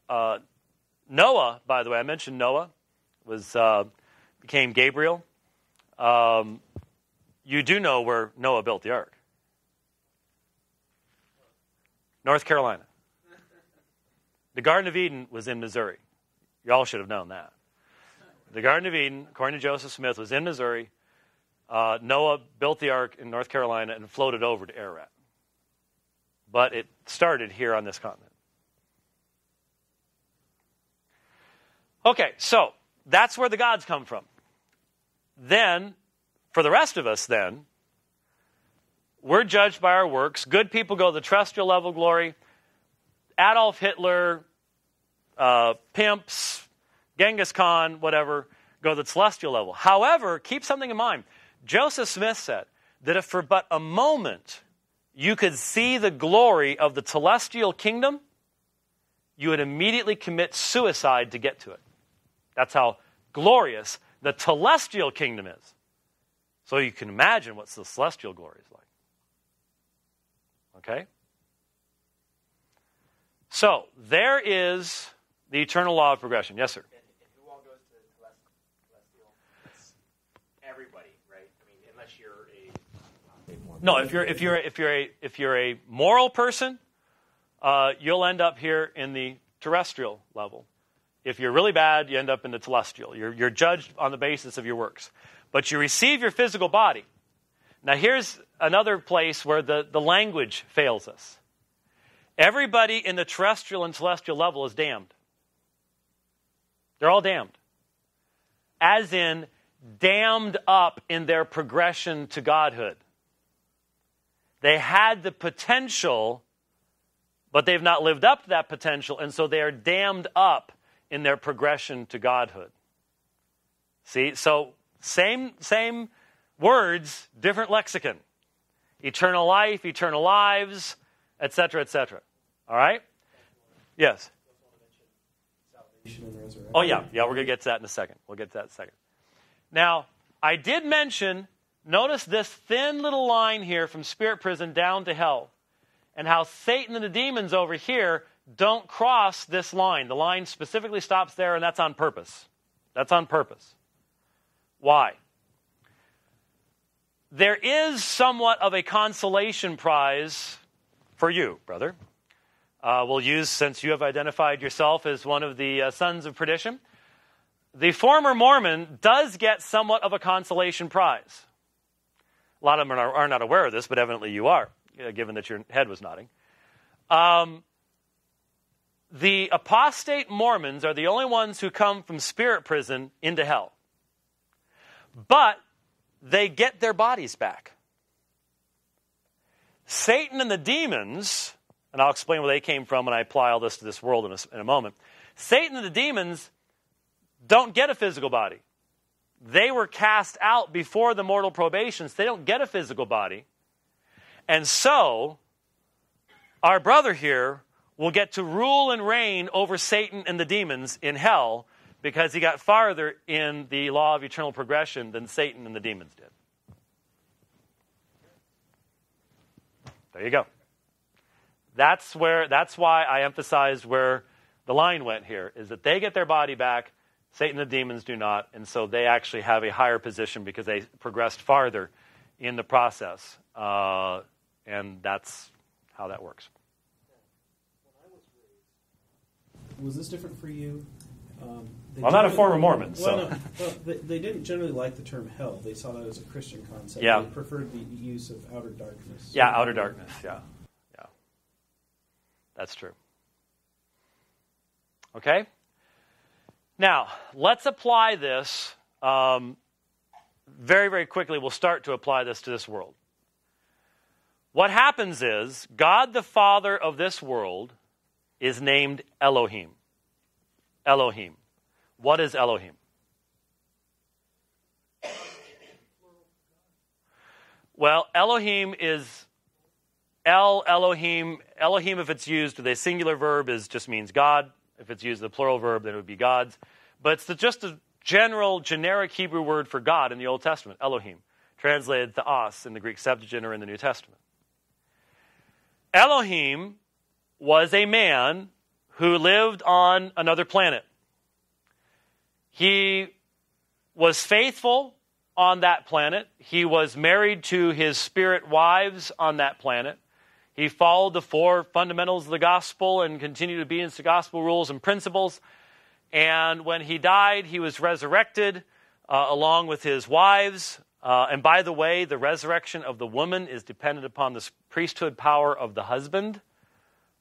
uh, Noah, by the way, I mentioned Noah was uh, became Gabriel. Um, you do know where Noah built the ark. North Carolina. The Garden of Eden was in Missouri. You all should have known that. The Garden of Eden, according to Joseph Smith, was in Missouri. Uh, Noah built the ark in North Carolina and floated over to Ararat. But it started here on this continent. Okay, so that's where the gods come from. Then, for the rest of us, then, we're judged by our works. Good people go to the terrestrial level of glory. Adolf Hitler, uh, pimps, Genghis Khan, whatever, go to the telestial level. However, keep something in mind. Joseph Smith said that if for but a moment you could see the glory of the telestial kingdom, you would immediately commit suicide to get to it. That's how glorious the telestial kingdom is. So you can imagine what the celestial glory is like. Okay? So there is the eternal law of progression. Yes, sir. No, if you're if you're if you're a if you're a moral person, uh, you'll end up here in the terrestrial level. If you're really bad, you end up in the telestial. You're, you're judged on the basis of your works. But you receive your physical body. Now, here's another place where the, the language fails us. Everybody in the terrestrial and telestial level is damned. They're all damned. As in, damned up in their progression to godhood. They had the potential, but they've not lived up to that potential, and so they are damned up in their progression to godhood. See, so same same words, different lexicon. Eternal life, eternal lives, etc., etc. All right? Yes. Oh yeah, yeah. We're gonna get to that in a second. We'll get to that in a second. Now, I did mention Notice this thin little line here from spirit prison down to hell, and how Satan and the demons over here don't cross this line. The line specifically stops there, and that's on purpose. That's on purpose. Why? There is somewhat of a consolation prize for you, brother. Uh, we'll use, since you have identified yourself as one of the uh, sons of perdition, the former Mormon does get somewhat of a consolation prize. A lot of them are, are not aware of this, but evidently you are, uh, given that your head was nodding. Um, the apostate Mormons are the only ones who come from spirit prison into hell. But they get their bodies back. Satan and the demons, and I'll explain where they came from when I apply all this to this world in a, in a moment. Satan and the demons don't get a physical body. They were cast out before the mortal probations. They don't get a physical body. And so, our brother here will get to rule and reign over Satan and the demons in hell because he got farther in the law of eternal progression than Satan and the demons did. There you go. That's where that's why I emphasized where the line went here is that they get their body back Satan and the demons do not, and so they actually have a higher position because they progressed farther in the process. Uh, and that's how that works. Was this different for you? Um, I'm not a former Mormon, so. Well, no, well, they, they, didn't generally like the term hell. They saw that as a Christian concept. Yeah. They preferred the use of outer darkness. Yeah, outer darkness. Yeah. Yeah. That's true. Okay? Now, let's apply this um, very, very quickly We'll start to apply this to this world. What happens is God, the Father of this world, is named Elohim. Elohim. What is Elohim? Well, Elohim is El Elohim. Elohim, if it's used with a singular verb, is just means God. If it's used with a plural verb, then it would be gods. But it's the, just a general, generic Hebrew word for God in the Old Testament, Elohim, translated theos in the Greek Septuagint or in the New Testament. Elohim was a man who lived on another planet. He was faithful on that planet. He was married to his spirit wives on that planet. He followed the four fundamentals of the gospel and continued to be in the gospel rules and principles. And when he died, he was resurrected uh, along with his wives. Uh, and by the way, the resurrection of the woman is dependent upon the priesthood power of the husband.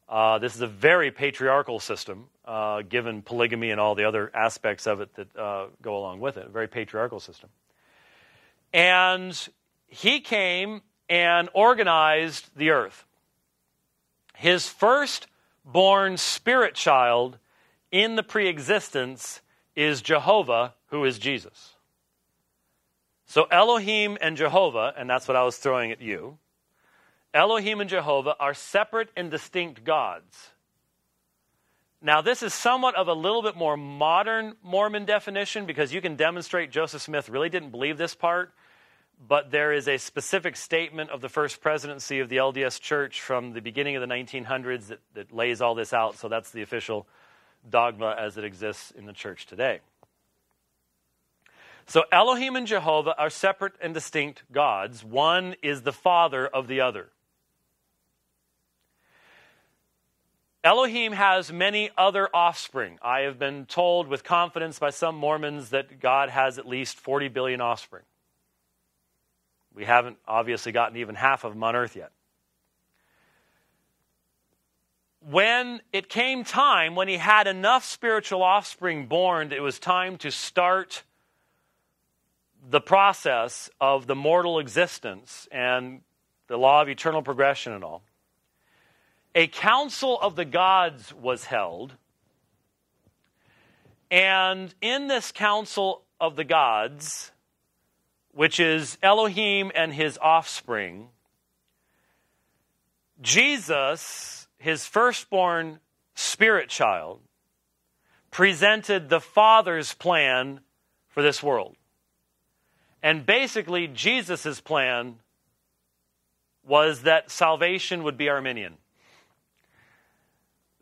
Uh, this is a very patriarchal system, uh, given polygamy and all the other aspects of it that uh, go along with it. A very patriarchal system. And he came and organized the earth. His first-born spirit child in the preexistence is Jehovah, who is Jesus. So Elohim and Jehovah, and that's what I was throwing at you, Elohim and Jehovah are separate and distinct gods. Now, this is somewhat of a little bit more modern Mormon definition because you can demonstrate Joseph Smith really didn't believe this part, but there is a specific statement of the first presidency of the LDS Church from the beginning of the 1900s that, that lays all this out, so that's the official dogma as it exists in the church today. So Elohim and Jehovah are separate and distinct gods. One is the father of the other. Elohim has many other offspring. I have been told with confidence by some Mormons that God has at least 40 billion offspring. We haven't obviously gotten even half of them on earth yet. When it came time, when he had enough spiritual offspring born, it was time to start the process of the mortal existence and the law of eternal progression and all a council of the gods was held. And in this council of the gods, which is Elohim and his offspring, Jesus, his firstborn spirit child, presented the Father's plan for this world. And basically, Jesus' plan was that salvation would be Arminian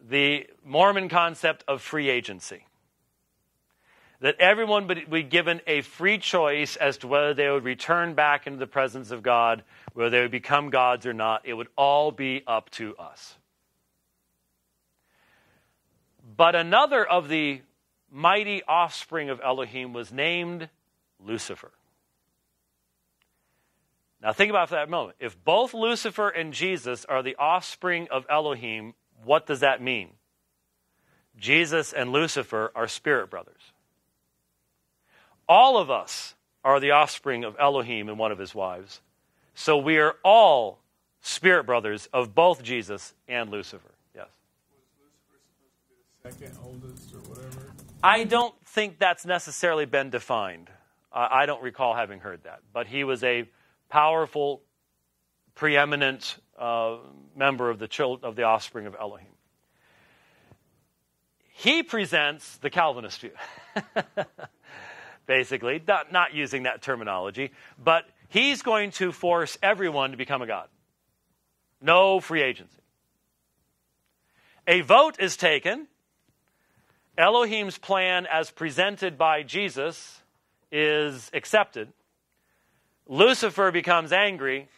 the Mormon concept of free agency. That everyone would be given a free choice as to whether they would return back into the presence of God, whether they would become gods or not. It would all be up to us. But another of the mighty offspring of Elohim was named Lucifer. Now, think about that moment. If both Lucifer and Jesus are the offspring of Elohim, what does that mean? Jesus and Lucifer are spirit brothers. All of us are the offspring of Elohim and one of his wives. So we are all spirit brothers of both Jesus and Lucifer. Yes. Was Lucifer supposed to be the second oldest or whatever? I don't think that's necessarily been defined. I don't recall having heard that. But he was a powerful, preeminent uh, member of the, of the offspring of Elohim. He presents the Calvinist view, basically, not, not using that terminology, but he's going to force everyone to become a God. No free agency. A vote is taken. Elohim's plan, as presented by Jesus, is accepted. Lucifer becomes angry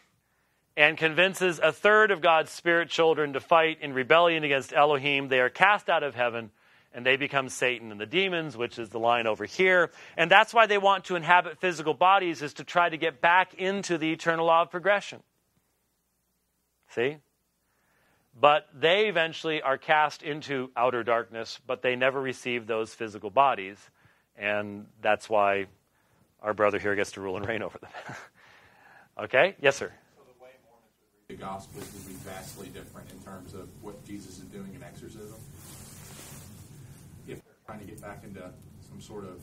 and convinces a third of God's spirit children to fight in rebellion against Elohim. They are cast out of heaven and they become Satan and the demons, which is the line over here. And that's why they want to inhabit physical bodies, is to try to get back into the eternal law of progression. See? But they eventually are cast into outer darkness, but they never receive those physical bodies. And that's why our brother here gets to rule and reign over them. okay? Yes, sir. The Gospels would be vastly different in terms of what Jesus is doing in exorcism. Trying to get back into some sort of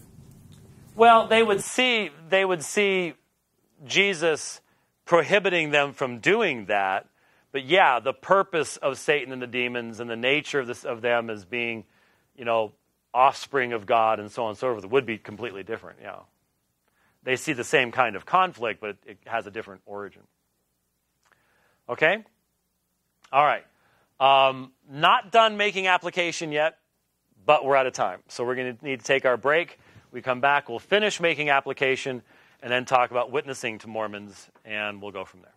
Well, they would see they would see Jesus prohibiting them from doing that. But yeah, the purpose of Satan and the demons and the nature of this of them as being, you know, offspring of God and so on and so forth would be completely different. Yeah, they see the same kind of conflict, but it has a different origin. Okay. All right. Um, not done making application yet, but we're out of time, so we're going to need to take our break. We come back, we'll finish making application, and then talk about witnessing to Mormons, and we'll go from there.